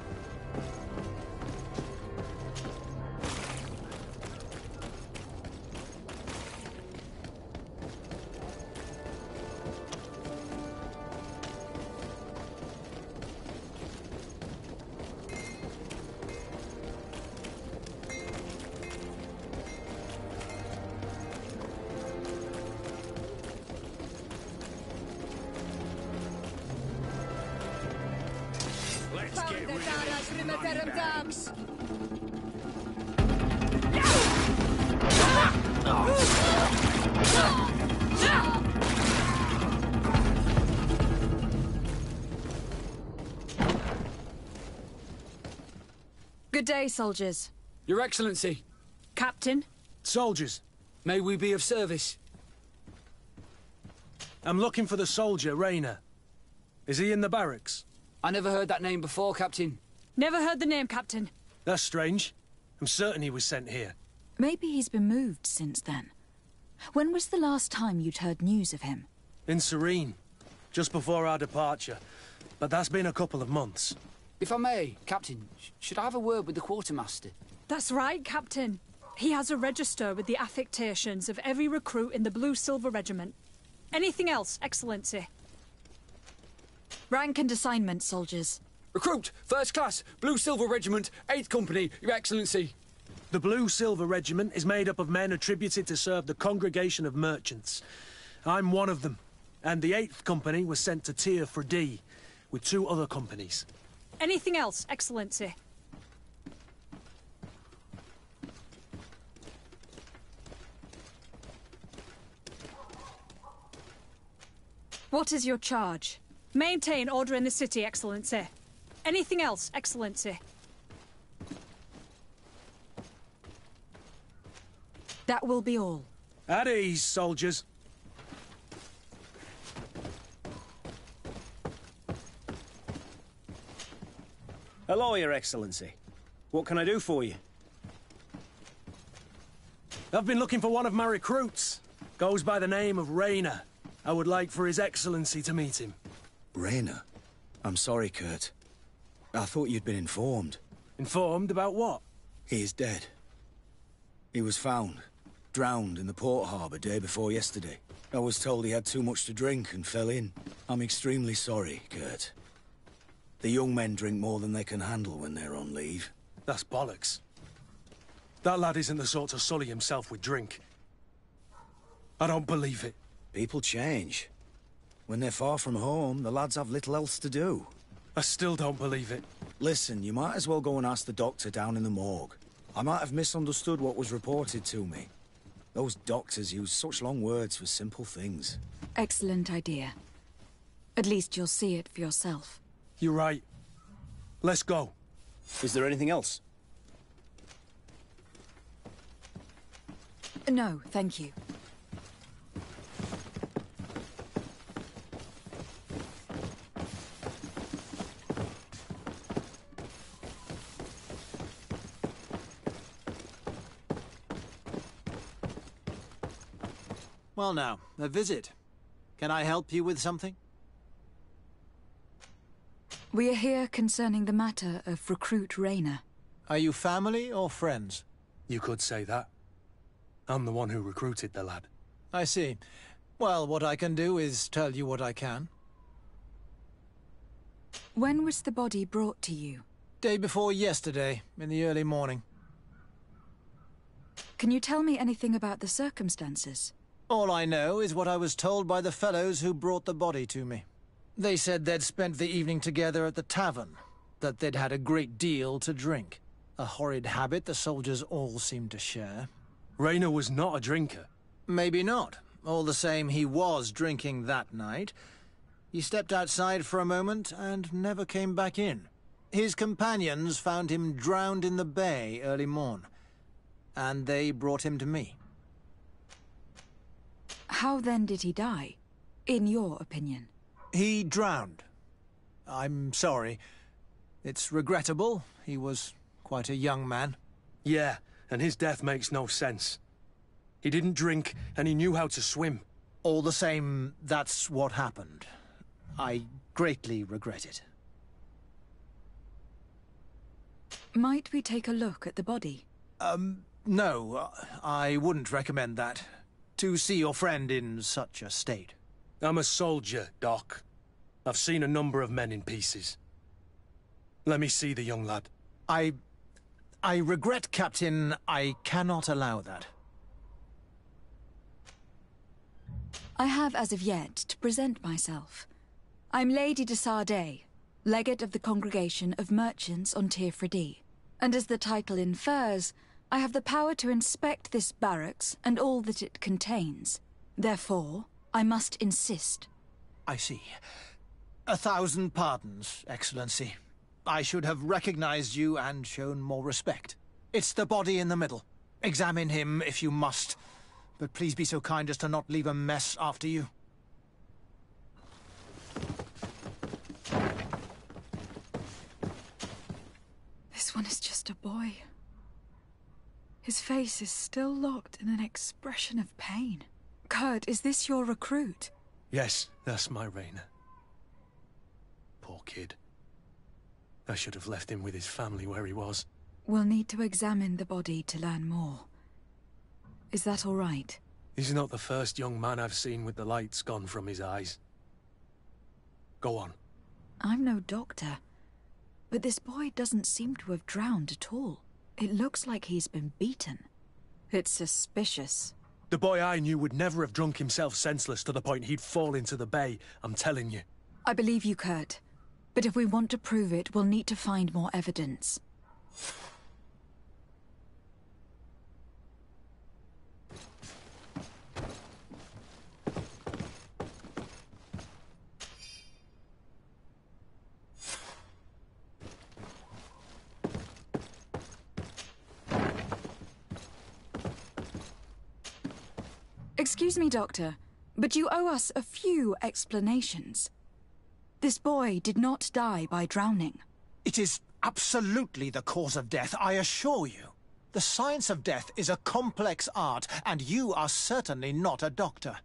Day, soldiers. Your Excellency. Captain. Soldiers. May we be of service? I'm looking for the soldier, Rayner. Is he in the barracks? I never heard that name before, Captain. Never heard the name, Captain. That's strange. I'm certain he was sent here. Maybe he's been moved since then. When was the last time you'd heard news of him? In Serene. Just before our departure. But that's been a couple of months. If I may, Captain, sh should I have a word with the quartermaster? That's right, Captain. He has a register with the affectations of every recruit in the Blue Silver Regiment. Anything else, Excellency? Rank and assignment, soldiers. Recruit, first class, Blue Silver Regiment, 8th Company, Your Excellency. The Blue Silver Regiment is made up of men attributed to serve the Congregation of Merchants. I'm one of them, and the 8th Company was sent to Teer Fradee, with two other companies. Anything else, Excellency? What is your charge? Maintain order in the city, Excellency. Anything else, Excellency? That will be all. At ease, soldiers. Hello, Your Excellency. What can I do for you? I've been looking for one of my recruits. Goes by the name of Rayner. I would like for His Excellency to meet him. Rayner? I'm sorry, Kurt. I thought you'd been informed. Informed about what? He is dead. He was found, drowned in the port harbour day before yesterday. I was told he had too much to drink and fell in. I'm extremely sorry, Kurt. The young men drink more than they can handle when they're on leave. That's bollocks. That lad isn't the sort to sully himself with drink. I don't believe it. People change. When they're far from home, the lads have little else to do. I still don't believe it. Listen, you might as well go and ask the doctor down in the morgue. I might have misunderstood what was reported to me. Those doctors use such long words for simple things. Excellent idea. At least you'll see it for yourself. You're right. Let's go. Is there anything else? No, thank you. Well now, a visit. Can I help you with something? We are here concerning the matter of recruit Rayner. Are you family or friends? You could say that. I'm the one who recruited the lad. I see. Well, what I can do is tell you what I can. When was the body brought to you? Day before yesterday, in the early morning. Can you tell me anything about the circumstances? All I know is what I was told by the fellows who brought the body to me. They said they'd spent the evening together at the tavern, that they'd had a great deal to drink. A horrid habit the soldiers all seemed to share. Rayner was not a drinker. Maybe not. All the same, he was drinking that night. He stepped outside for a moment and never came back in. His companions found him drowned in the bay early morn, and they brought him to me. How then did he die, in your opinion? He drowned. I'm sorry. It's regrettable. He was quite a young man. Yeah, and his death makes no sense. He didn't drink, and he knew how to swim. All the same, that's what happened. I greatly regret it. Might we take a look at the body? Um, no, I wouldn't recommend that. To see your friend in such a state. I'm a soldier, Doc. I've seen a number of men in pieces. Let me see the young lad. I... I regret, Captain. I cannot allow that. I have as of yet to present myself. I'm Lady de Sardet, legate of the Congregation of Merchants on Teer Fradee. And as the title infers, I have the power to inspect this barracks and all that it contains. Therefore, I must insist. I see. A thousand pardons, Excellency. I should have recognized you and shown more respect. It's the body in the middle. Examine him if you must, but please be so kind as to not leave a mess after you. This one is just a boy. His face is still locked in an expression of pain. Kurt, is this your recruit? Yes, that's my Rayner. Poor kid. I should have left him with his family where he was. We'll need to examine the body to learn more. Is that all right? He's not the first young man I've seen with the lights gone from his eyes. Go on. I'm no doctor, but this boy doesn't seem to have drowned at all. It looks like he's been beaten. It's suspicious. The boy I knew would never have drunk himself senseless to the point he'd fall into the bay, I'm telling you. I believe you, Kurt. But if we want to prove it, we'll need to find more evidence. Excuse me, Doctor, but you owe us a few explanations. This boy did not die by drowning. It is absolutely the cause of death, I assure you. The science of death is a complex art, and you are certainly not a doctor.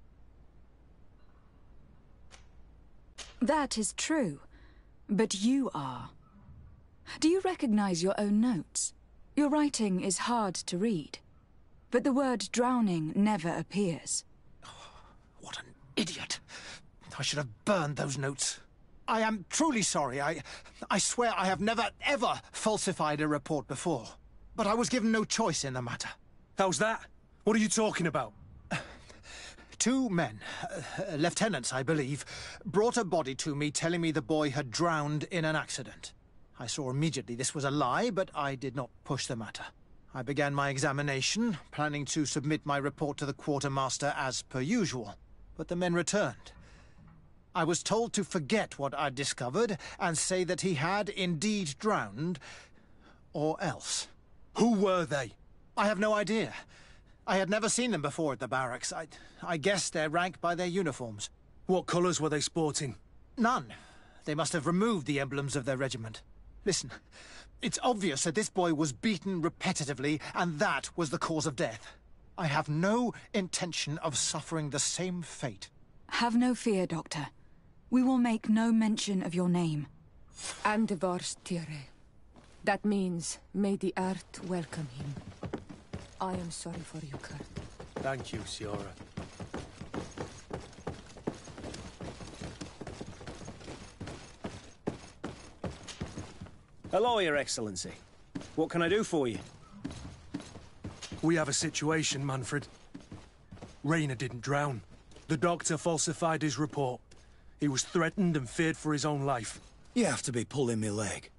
That is true, but you are. Do you recognize your own notes? Your writing is hard to read, but the word drowning never appears. Idiot! I should have burned those notes. I am truly sorry. I, I swear I have never, ever falsified a report before. But I was given no choice in the matter. How's that? What are you talking about? Two men, uh, lieutenants, I believe, brought a body to me telling me the boy had drowned in an accident. I saw immediately this was a lie, but I did not push the matter. I began my examination, planning to submit my report to the quartermaster as per usual. But the men returned. I was told to forget what I'd discovered and say that he had indeed drowned, or else. Who were they? I have no idea. I had never seen them before at the barracks. I, I guessed their rank by their uniforms. What colours were they sporting? None. They must have removed the emblems of their regiment. Listen, it's obvious that this boy was beaten repetitively, and that was the cause of death. I have no intention of suffering the same fate. Have no fear, Doctor. We will make no mention of your name. Andevars Tire. That means, may the earth welcome him. I am sorry for you, Kurt. Thank you, Siora. Hello, Your Excellency. What can I do for you? We have a situation, Manfred. Rayner didn't drown. The doctor falsified his report. He was threatened and feared for his own life. You have to be pulling me leg.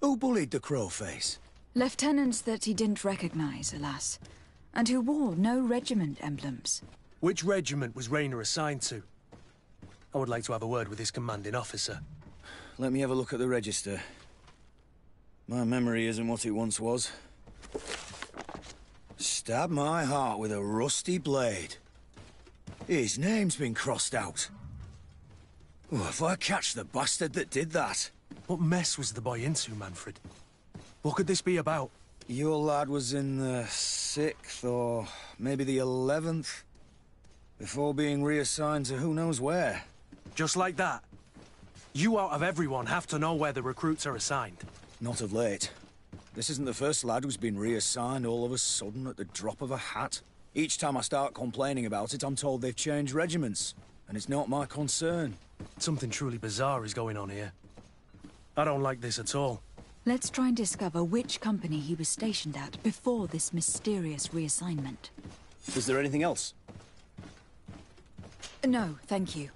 Who bullied the crowface? Lieutenants that he didn't recognize, alas. And who wore no regiment emblems. Which regiment was Rayner assigned to? I would like to have a word with his commanding officer. Let me have a look at the register. My memory isn't what it once was. Stab my heart with a rusty blade. His name's been crossed out. Oh, if I catch the bastard that did that. What mess was the boy into, Manfred? What could this be about? Your lad was in the sixth or maybe the eleventh before being reassigned to who knows where. Just like that? You out of everyone have to know where the recruits are assigned. Not of late. This isn't the first lad who's been reassigned all of a sudden at the drop of a hat. Each time I start complaining about it, I'm told they've changed regiments. And it's not my concern. Something truly bizarre is going on here. I don't like this at all. Let's try and discover which company he was stationed at before this mysterious reassignment. Is there anything else? No, thank you.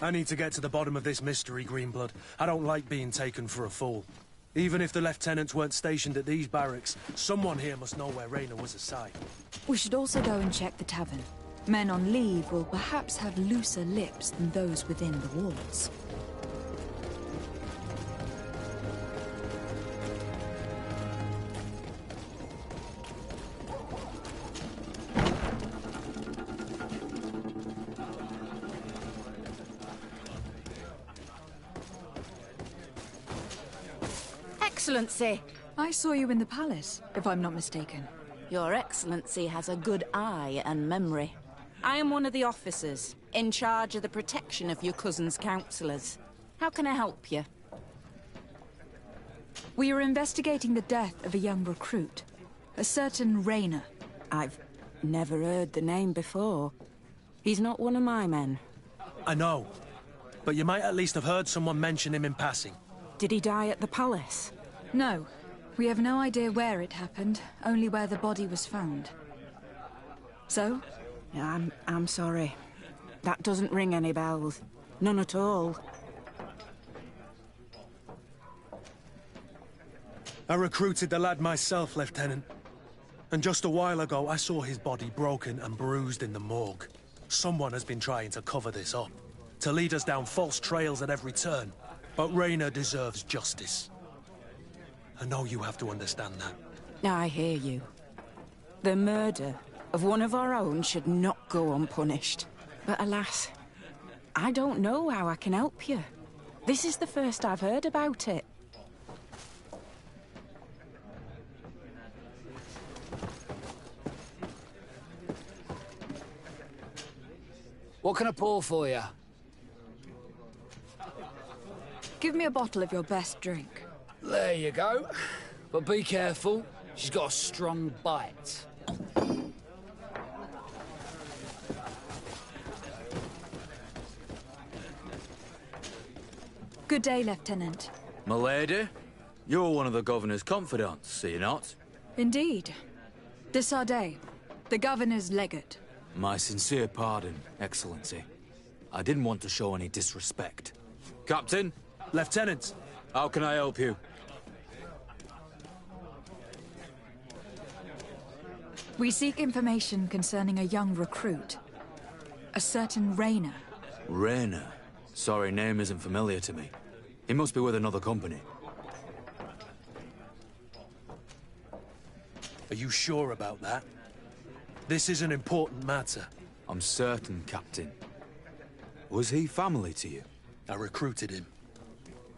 I need to get to the bottom of this mystery, Greenblood. I don't like being taken for a fool. Even if the lieutenants weren't stationed at these barracks, someone here must know where Rayner was assigned. We should also go and check the tavern. Men on leave will perhaps have looser lips than those within the walls. Excellency! I saw you in the palace, if I'm not mistaken. Your Excellency has a good eye and memory. I am one of the officers, in charge of the protection of your cousin's councillors. How can I help you? We are investigating the death of a young recruit. A certain Rayner. I've never heard the name before. He's not one of my men. I know. But you might at least have heard someone mention him in passing. Did he die at the palace? No. We have no idea where it happened, only where the body was found. So? I'm... I'm sorry. That doesn't ring any bells. None at all. I recruited the lad myself, Lieutenant. And just a while ago, I saw his body broken and bruised in the morgue. Someone has been trying to cover this up, to lead us down false trails at every turn. But Rayner deserves justice. I know you have to understand that. I hear you. The murder of one of our own should not go unpunished. But alas, I don't know how I can help you. This is the first I've heard about it. What can I pour for you? Give me a bottle of your best drink. There you go. But be careful. She's got a strong bite. Good day, Lieutenant. Milady, you're one of the governor's confidants, are you not? Indeed. De Sardet, the governor's legate. My sincere pardon, Excellency. I didn't want to show any disrespect. Captain? Lieutenant! How can I help you? We seek information concerning a young recruit. A certain Rayner. Rayner? Sorry, name isn't familiar to me. He must be with another company. Are you sure about that? This is an important matter. I'm certain, Captain. Was he family to you? I recruited him.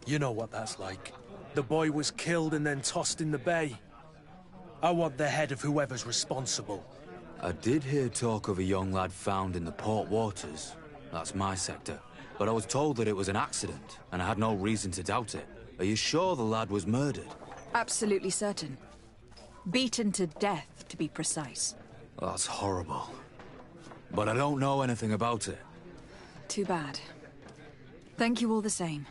You know what that's like. The boy was killed and then tossed in the bay. I want the head of whoever's responsible. I did hear talk of a young lad found in the port waters. That's my sector. But I was told that it was an accident, and I had no reason to doubt it. Are you sure the lad was murdered? Absolutely certain. Beaten to death, to be precise. That's horrible. But I don't know anything about it. Too bad. Thank you all the same.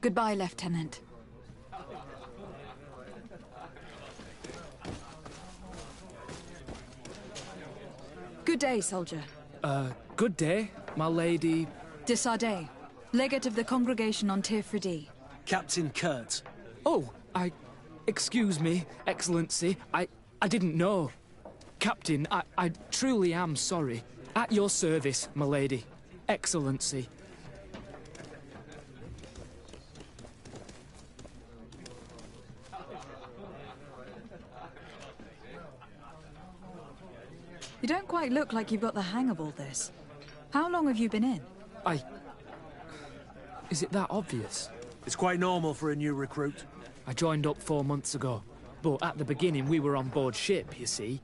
Goodbye, Lieutenant. Good day, soldier. Uh, good day, my lady. De Sardet, legate of the Congregation on Teer Fradee. Captain Kurt. Oh, I... Excuse me, Excellency. I... I didn't know. Captain, I... I truly am sorry. At your service, my lady. Excellency. You don't quite look like you've got the hang of all this. How long have you been in? I... Is it that obvious? It's quite normal for a new recruit. I joined up four months ago. But at the beginning, we were on board ship, you see.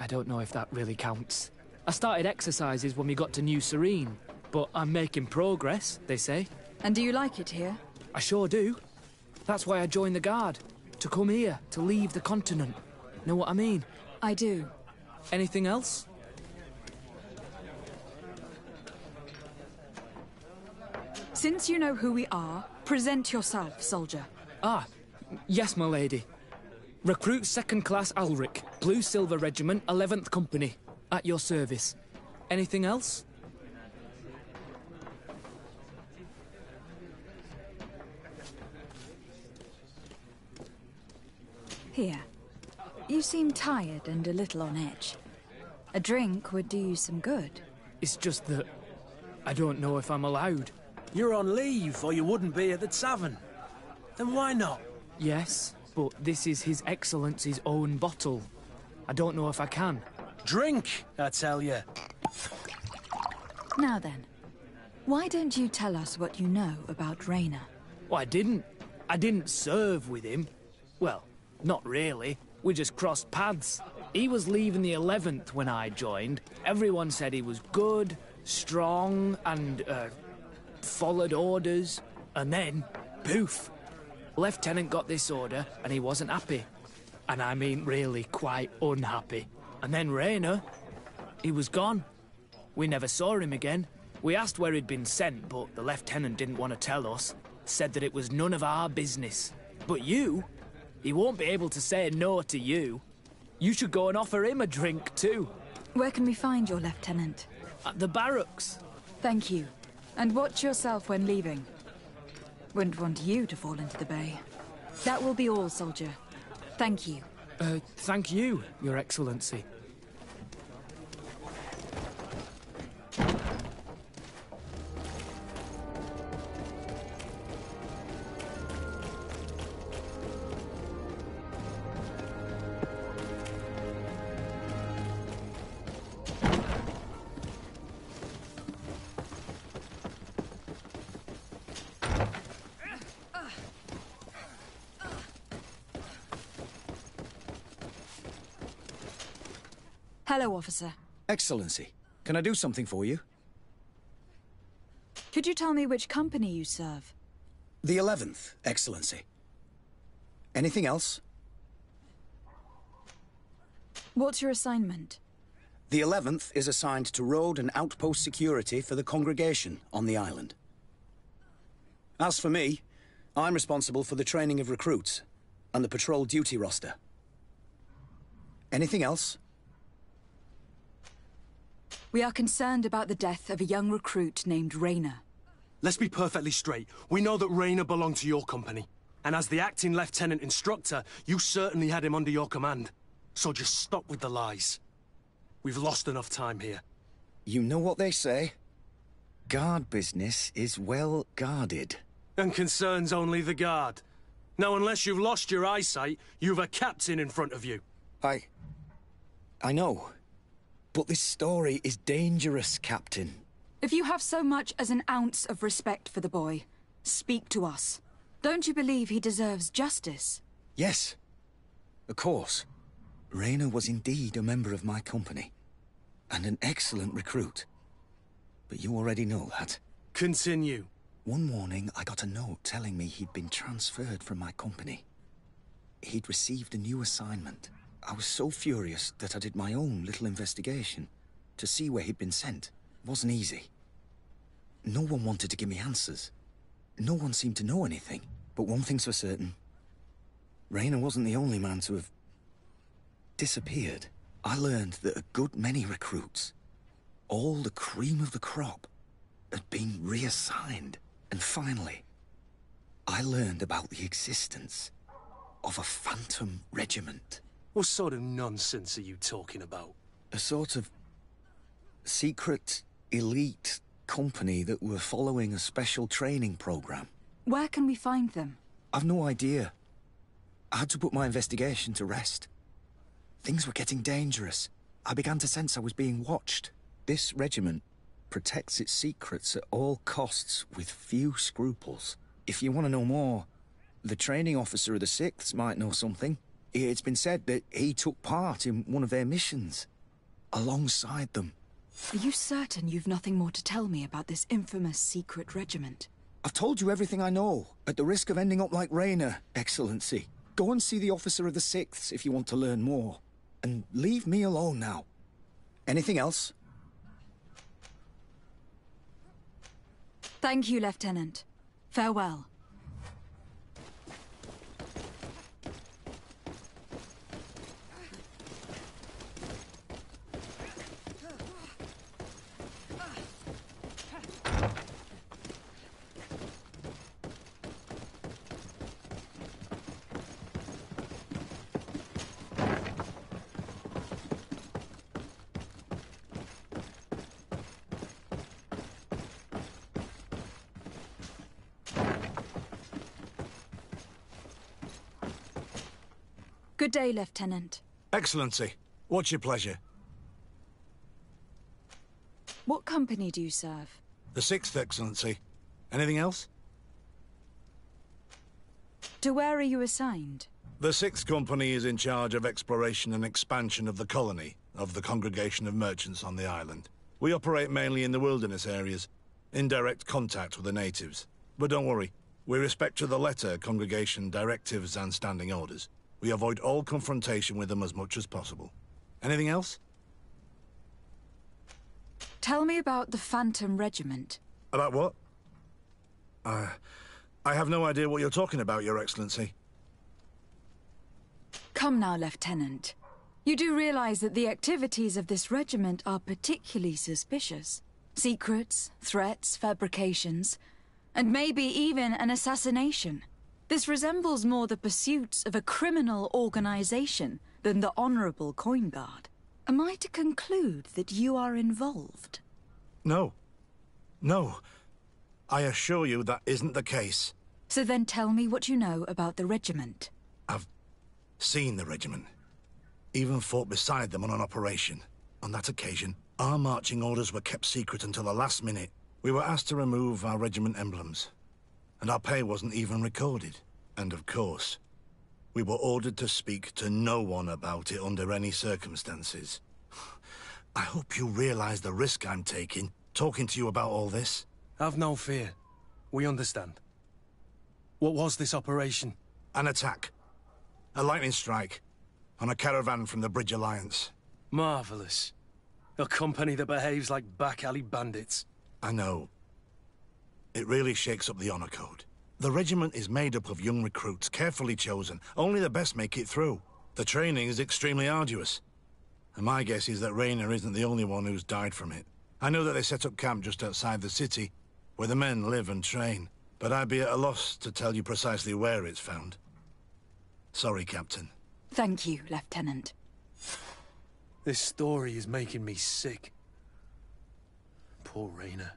I don't know if that really counts. I started exercises when we got to New Serene. But I'm making progress, they say. And do you like it here? I sure do. That's why I joined the Guard. To come here, to leave the continent. Know what I mean? I do. Anything else? Since you know who we are, present yourself, soldier. Ah, yes, my lady. Recruit Second Class Alric, Blue Silver Regiment, 11th Company. At your service. Anything else? Here. You seem tired and a little on edge. A drink would do you some good. It's just that I don't know if I'm allowed. You're on leave, or you wouldn't be at the tavern. Then why not? Yes, but this is His Excellency's own bottle. I don't know if I can. Drink, I tell you. Now then, why don't you tell us what you know about Rayner? Well, I didn't. I didn't serve with him. Well, not really. We just crossed paths. He was leaving the 11th when I joined. Everyone said he was good, strong, and, uh, followed orders. And then, poof. Lieutenant got this order, and he wasn't happy. And I mean really quite unhappy. And then Rayner, he was gone. We never saw him again. We asked where he'd been sent, but the lieutenant didn't want to tell us. Said that it was none of our business. But you, he won't be able to say no to you. You should go and offer him a drink too. Where can we find your lieutenant? At the barracks. Thank you. And watch yourself when leaving. Wouldn't want you to fall into the bay. That will be all, soldier. Thank you. Uh, thank you, Your Excellency. Hello, officer. Excellency, can I do something for you? Could you tell me which company you serve? The 11th, Excellency. Anything else? What's your assignment? The 11th is assigned to road and outpost security for the congregation on the island. As for me, I'm responsible for the training of recruits and the patrol duty roster. Anything else? We are concerned about the death of a young recruit named Rayner. Let's be perfectly straight. We know that Rayner belonged to your company. And as the acting lieutenant instructor, you certainly had him under your command. So just stop with the lies. We've lost enough time here. You know what they say? Guard business is well guarded. And concerns only the guard. Now, unless you've lost your eyesight, you've a captain in front of you. I... I know. But this story is dangerous, Captain. If you have so much as an ounce of respect for the boy, speak to us. Don't you believe he deserves justice? Yes. Of course. Rayner was indeed a member of my company. And an excellent recruit. But you already know that. Continue. One morning, I got a note telling me he'd been transferred from my company. He'd received a new assignment. I was so furious that I did my own little investigation to see where he'd been sent. It wasn't easy. No one wanted to give me answers. No one seemed to know anything. But one thing's for certain. Rayner wasn't the only man to have disappeared. I learned that a good many recruits, all the cream of the crop, had been reassigned. And finally, I learned about the existence of a phantom regiment. What sort of nonsense are you talking about? A sort of secret, elite company that were following a special training program. Where can we find them? I've no idea. I had to put my investigation to rest. Things were getting dangerous. I began to sense I was being watched. This regiment protects its secrets at all costs with few scruples. If you want to know more, the training officer of the Sixths might know something. It's been said that he took part in one of their missions, alongside them. Are you certain you've nothing more to tell me about this infamous secret regiment? I've told you everything I know, at the risk of ending up like Rayner, Excellency. Go and see the officer of the Sixths if you want to learn more. And leave me alone now. Anything else? Thank you, Lieutenant. Farewell. Good day, Lieutenant. Excellency, what's your pleasure? What company do you serve? The Sixth Excellency. Anything else? To where are you assigned? The Sixth Company is in charge of exploration and expansion of the colony of the Congregation of Merchants on the island. We operate mainly in the wilderness areas, in direct contact with the natives. But don't worry, we respect to the letter Congregation directives and standing orders. We avoid all confrontation with them as much as possible. Anything else? Tell me about the Phantom Regiment. About what? Uh, I have no idea what you're talking about, Your Excellency. Come now, Lieutenant. You do realize that the activities of this regiment are particularly suspicious. Secrets, threats, fabrications, and maybe even an assassination. This resembles more the pursuits of a criminal organization than the Honorable Coin Guard. Am I to conclude that you are involved? No. No. I assure you that isn't the case. So then tell me what you know about the regiment. I've seen the regiment. Even fought beside them on an operation. On that occasion, our marching orders were kept secret until the last minute. We were asked to remove our regiment emblems and our pay wasn't even recorded. And of course, we were ordered to speak to no one about it under any circumstances. I hope you realize the risk I'm taking, talking to you about all this. Have no fear. We understand. What was this operation? An attack. A lightning strike. On a caravan from the Bridge Alliance. Marvelous. A company that behaves like back alley bandits. I know. It really shakes up the honor code. The regiment is made up of young recruits, carefully chosen. Only the best make it through. The training is extremely arduous. And my guess is that Rayner isn't the only one who's died from it. I know that they set up camp just outside the city, where the men live and train. But I'd be at a loss to tell you precisely where it's found. Sorry, Captain. Thank you, Lieutenant. This story is making me sick. Poor Rayner.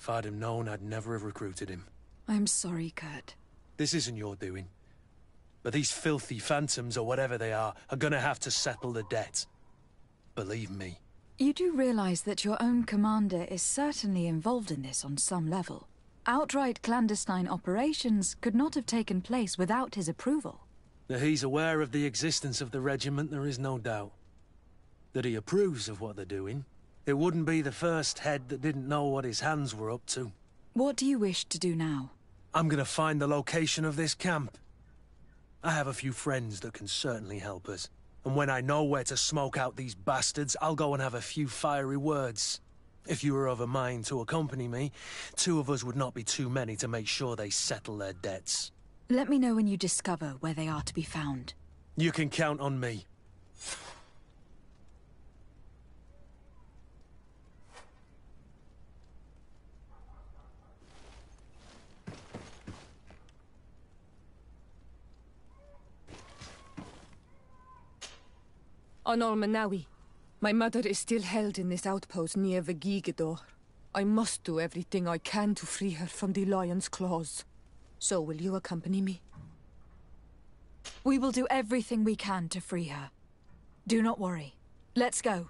If I'd have known, I'd never have recruited him. I'm sorry, Kurt. This isn't your doing. But these filthy phantoms, or whatever they are, are gonna have to settle the debt. Believe me. You do realize that your own commander is certainly involved in this on some level. Outright clandestine operations could not have taken place without his approval. That he's aware of the existence of the regiment, there is no doubt. That he approves of what they're doing, it wouldn't be the first head that didn't know what his hands were up to. What do you wish to do now? I'm gonna find the location of this camp. I have a few friends that can certainly help us. And when I know where to smoke out these bastards, I'll go and have a few fiery words. If you were of a mind to accompany me, two of us would not be too many to make sure they settle their debts. Let me know when you discover where they are to be found. You can count on me. On Olmanawi, my mother is still held in this outpost near Vegigador. I must do everything I can to free her from the lion's claws. So will you accompany me? We will do everything we can to free her. Do not worry. Let's go.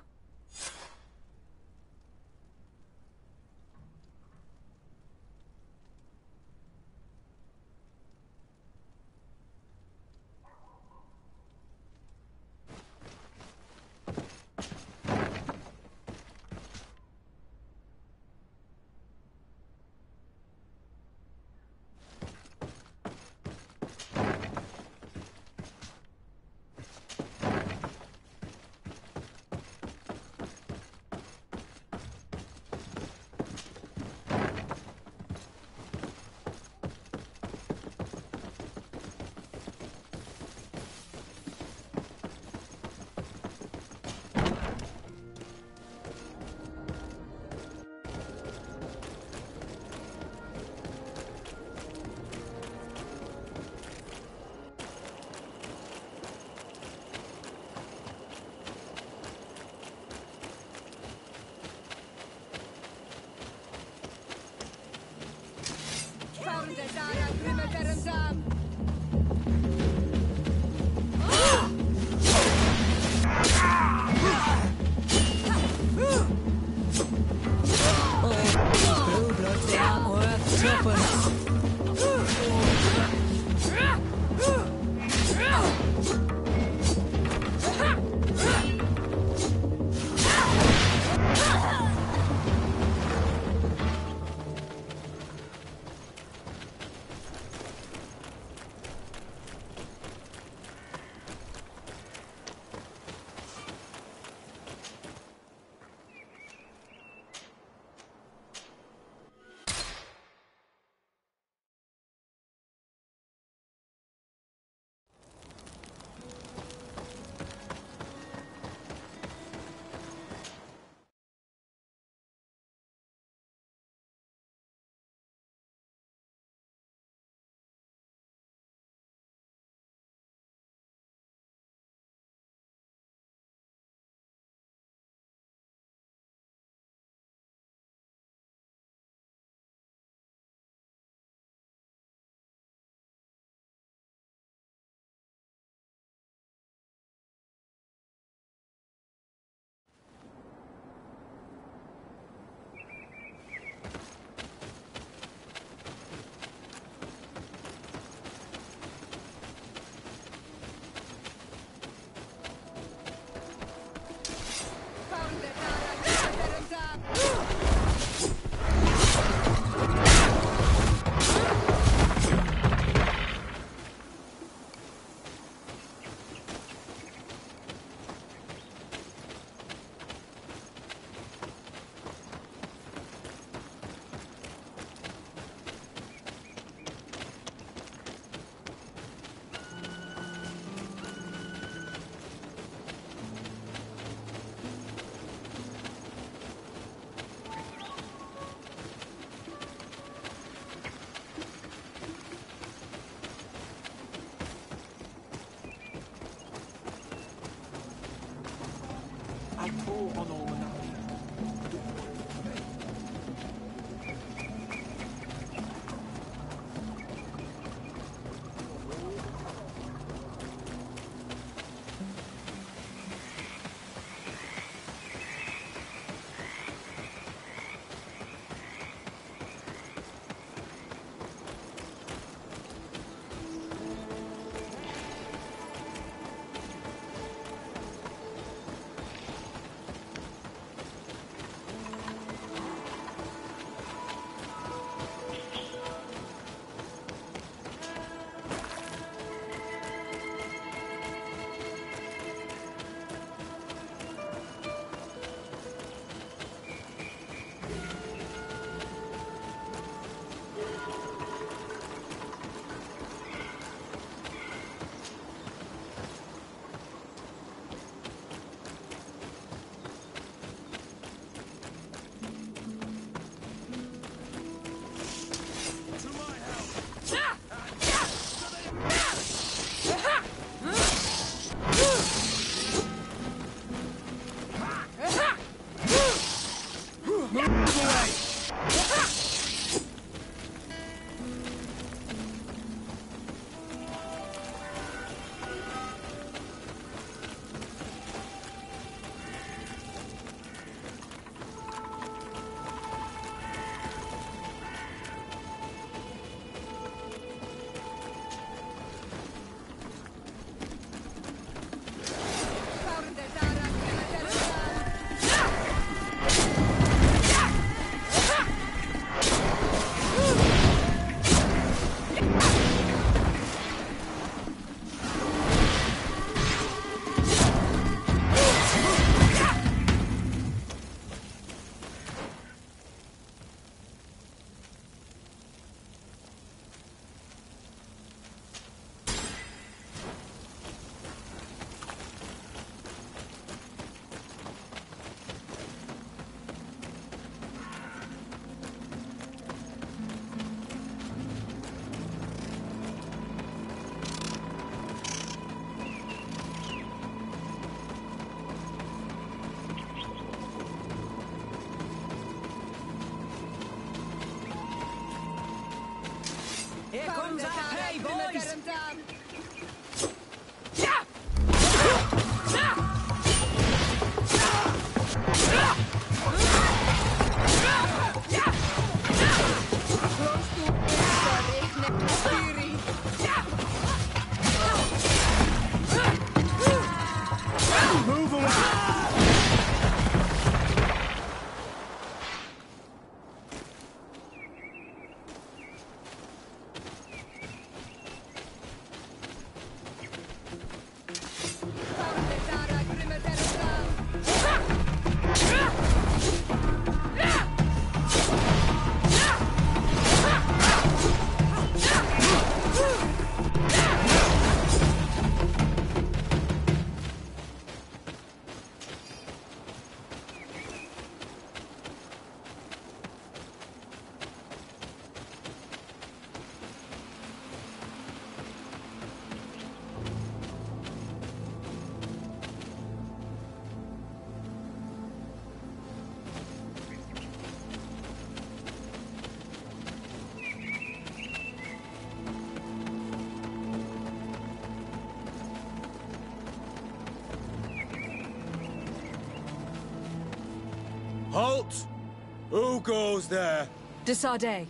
Who goes there? De Sardet.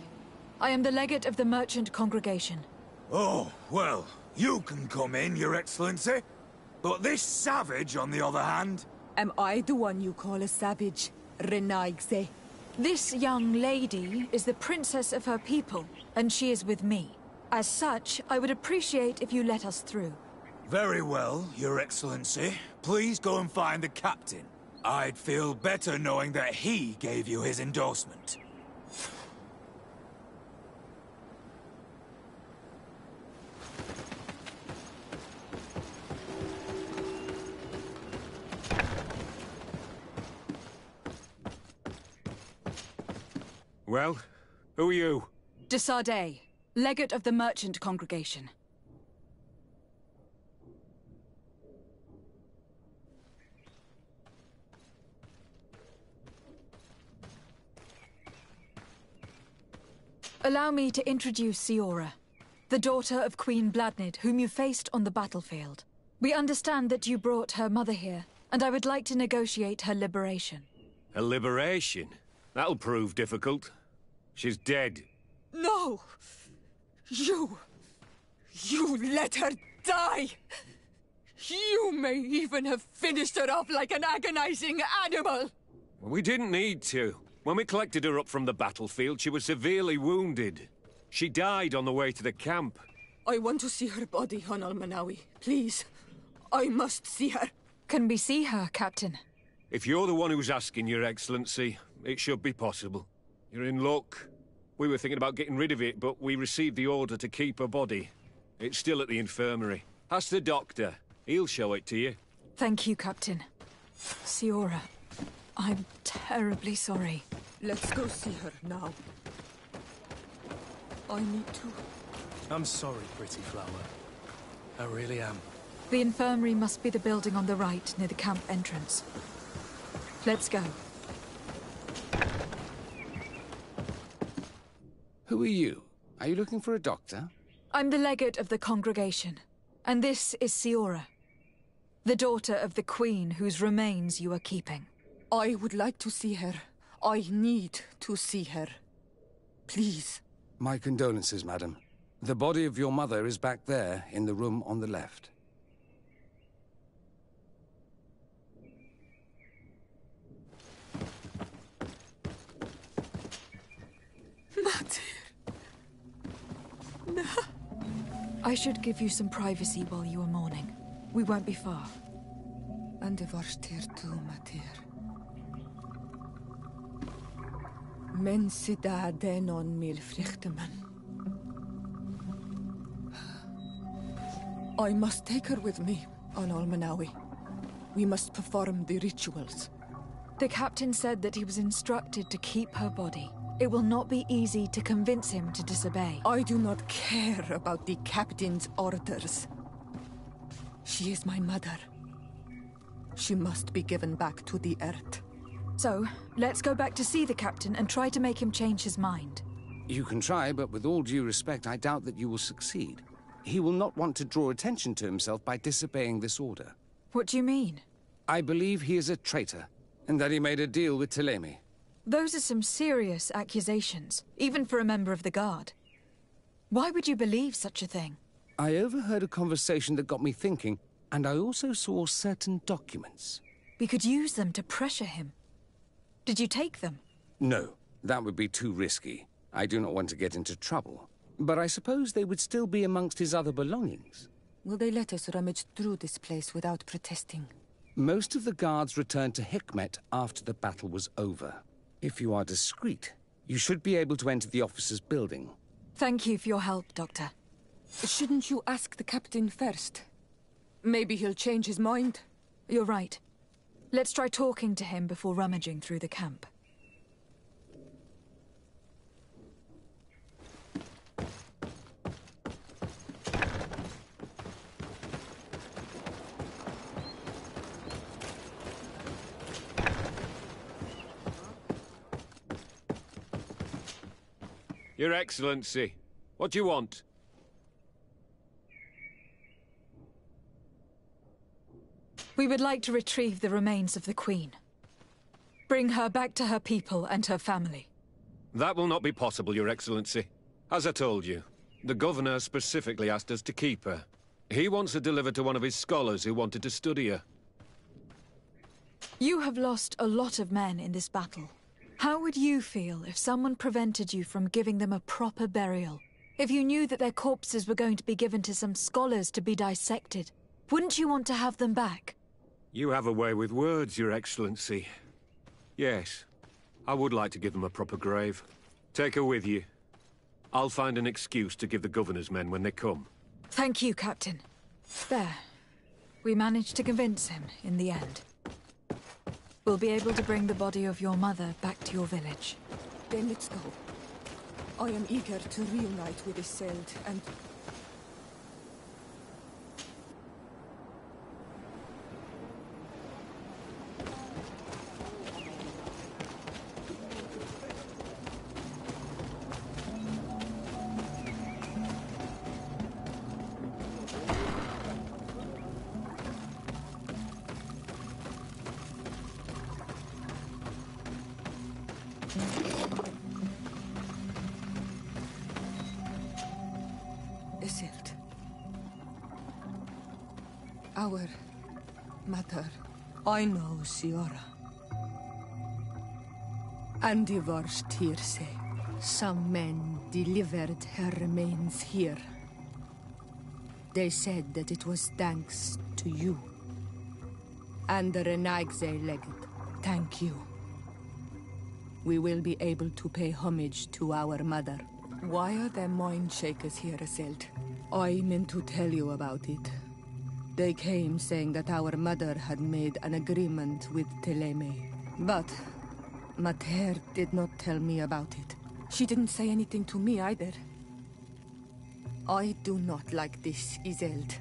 I am the legate of the merchant congregation. Oh, well, you can come in, Your Excellency. But this savage, on the other hand... Am I the one you call a savage, Renaigse? This young lady is the princess of her people, and she is with me. As such, I would appreciate if you let us through. Very well, Your Excellency. Please go and find the captain. I'd feel better knowing that he gave you his endorsement. Well, who are you? De Sardet, legate of the merchant congregation. Allow me to introduce Siora, the daughter of Queen Bladnid, whom you faced on the battlefield. We understand that you brought her mother here, and I would like to negotiate her liberation. A liberation? That'll prove difficult. She's dead. No! You! You let her die! You may even have finished her off like an agonizing animal! We didn't need to. When we collected her up from the battlefield, she was severely wounded. She died on the way to the camp. I want to see her body, Honal Manawi. Please. I must see her. Can we see her, Captain? If you're the one who's asking, Your Excellency, it should be possible. You're in luck. We were thinking about getting rid of it, but we received the order to keep her body. It's still at the infirmary. Ask the doctor. He'll show it to you. Thank you, Captain. Siora, I'm terribly sorry. Let's go see her now. I need to. I'm sorry, pretty flower. I really am. The infirmary must be the building on the right, near the camp entrance. Let's go. Who are you? Are you looking for a doctor? I'm the legate of the congregation, and this is Siora, the daughter of the queen whose remains you are keeping. I would like to see her. I need to see her. Please. My condolences, madam. The body of your mother is back there, in the room on the left. No. I should give you some privacy while you are mourning. We won't be far. And de varstir tu, Matir. Men sida denon mil frichteman. I must take her with me on Almanawi. We must perform the rituals. The captain said that he was instructed to keep her body. It will not be easy to convince him to disobey. I do not care about the captain's orders. She is my mother. She must be given back to the earth. So, let's go back to see the captain and try to make him change his mind. You can try, but with all due respect, I doubt that you will succeed. He will not want to draw attention to himself by disobeying this order. What do you mean? I believe he is a traitor, and that he made a deal with Thélème. Those are some serious accusations, even for a member of the Guard. Why would you believe such a thing? I overheard a conversation that got me thinking, and I also saw certain documents. We could use them to pressure him. Did you take them? No, that would be too risky. I do not want to get into trouble. But I suppose they would still be amongst his other belongings. Will they let us rummage through this place without protesting? Most of the guards returned to Hikmet after the battle was over. If you are discreet, you should be able to enter the officer's building. Thank you for your help, Doctor. Shouldn't you ask the captain first? Maybe he'll change his mind. You're right. Let's try talking to him before rummaging through the camp. Your Excellency, what do you want? We would like to retrieve the remains of the Queen. Bring her back to her people and her family. That will not be possible, Your Excellency. As I told you, the Governor specifically asked us to keep her. He wants her delivered to one of his scholars who wanted to study her. You have lost a lot of men in this battle. How would you feel if someone prevented you from giving them a proper burial? If you knew that their corpses were going to be given to some scholars to be dissected, wouldn't you want to have them back? You have a way with words, Your Excellency. Yes, I would like to give them a proper grave. Take her with you. I'll find an excuse to give the Governor's men when they come. Thank you, Captain. There. We managed to convince him in the end. We'll be able to bring the body of your mother back to your village. Then let's go. I am eager to reunite with Iselt and... And divorced Tirse. Some men delivered her remains here. They said that it was thanks to you. And the Renaigse legate. Thank you. We will be able to pay homage to our mother. Why are there mind shakers here, Iselt? I meant to tell you about it. They came saying that our mother had made an agreement with Thélème. But Mater did not tell me about it. She didn't say anything to me either. I do not like this, Iselt.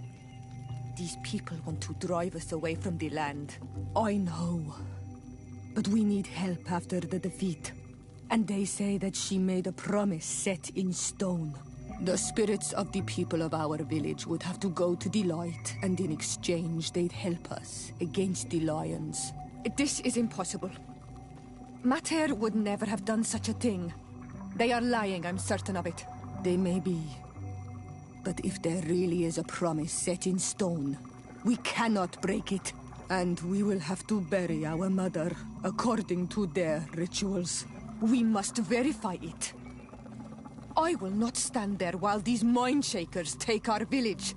These people want to drive us away from the land. I know. But we need help after the defeat. And they say that she made a promise set in stone. The spirits of the people of our village would have to go to the light, and in exchange they'd help us against the lions. This is impossible. Mater would never have done such a thing. They are lying, I'm certain of it. They may be. But if there really is a promise set in stone, we cannot break it. And we will have to bury our mother according to their rituals. We must verify it. I will not stand there while these mind shakers take our village.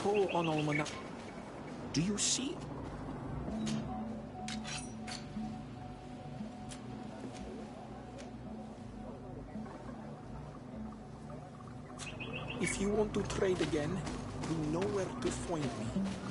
Atoll on Almanac. Do you see? If you want to trade again, you know where to find me.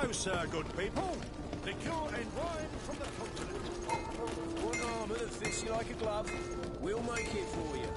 Closer, good people. Liqueur and wine from the continent. One that fits you like a glove. We'll make it for you.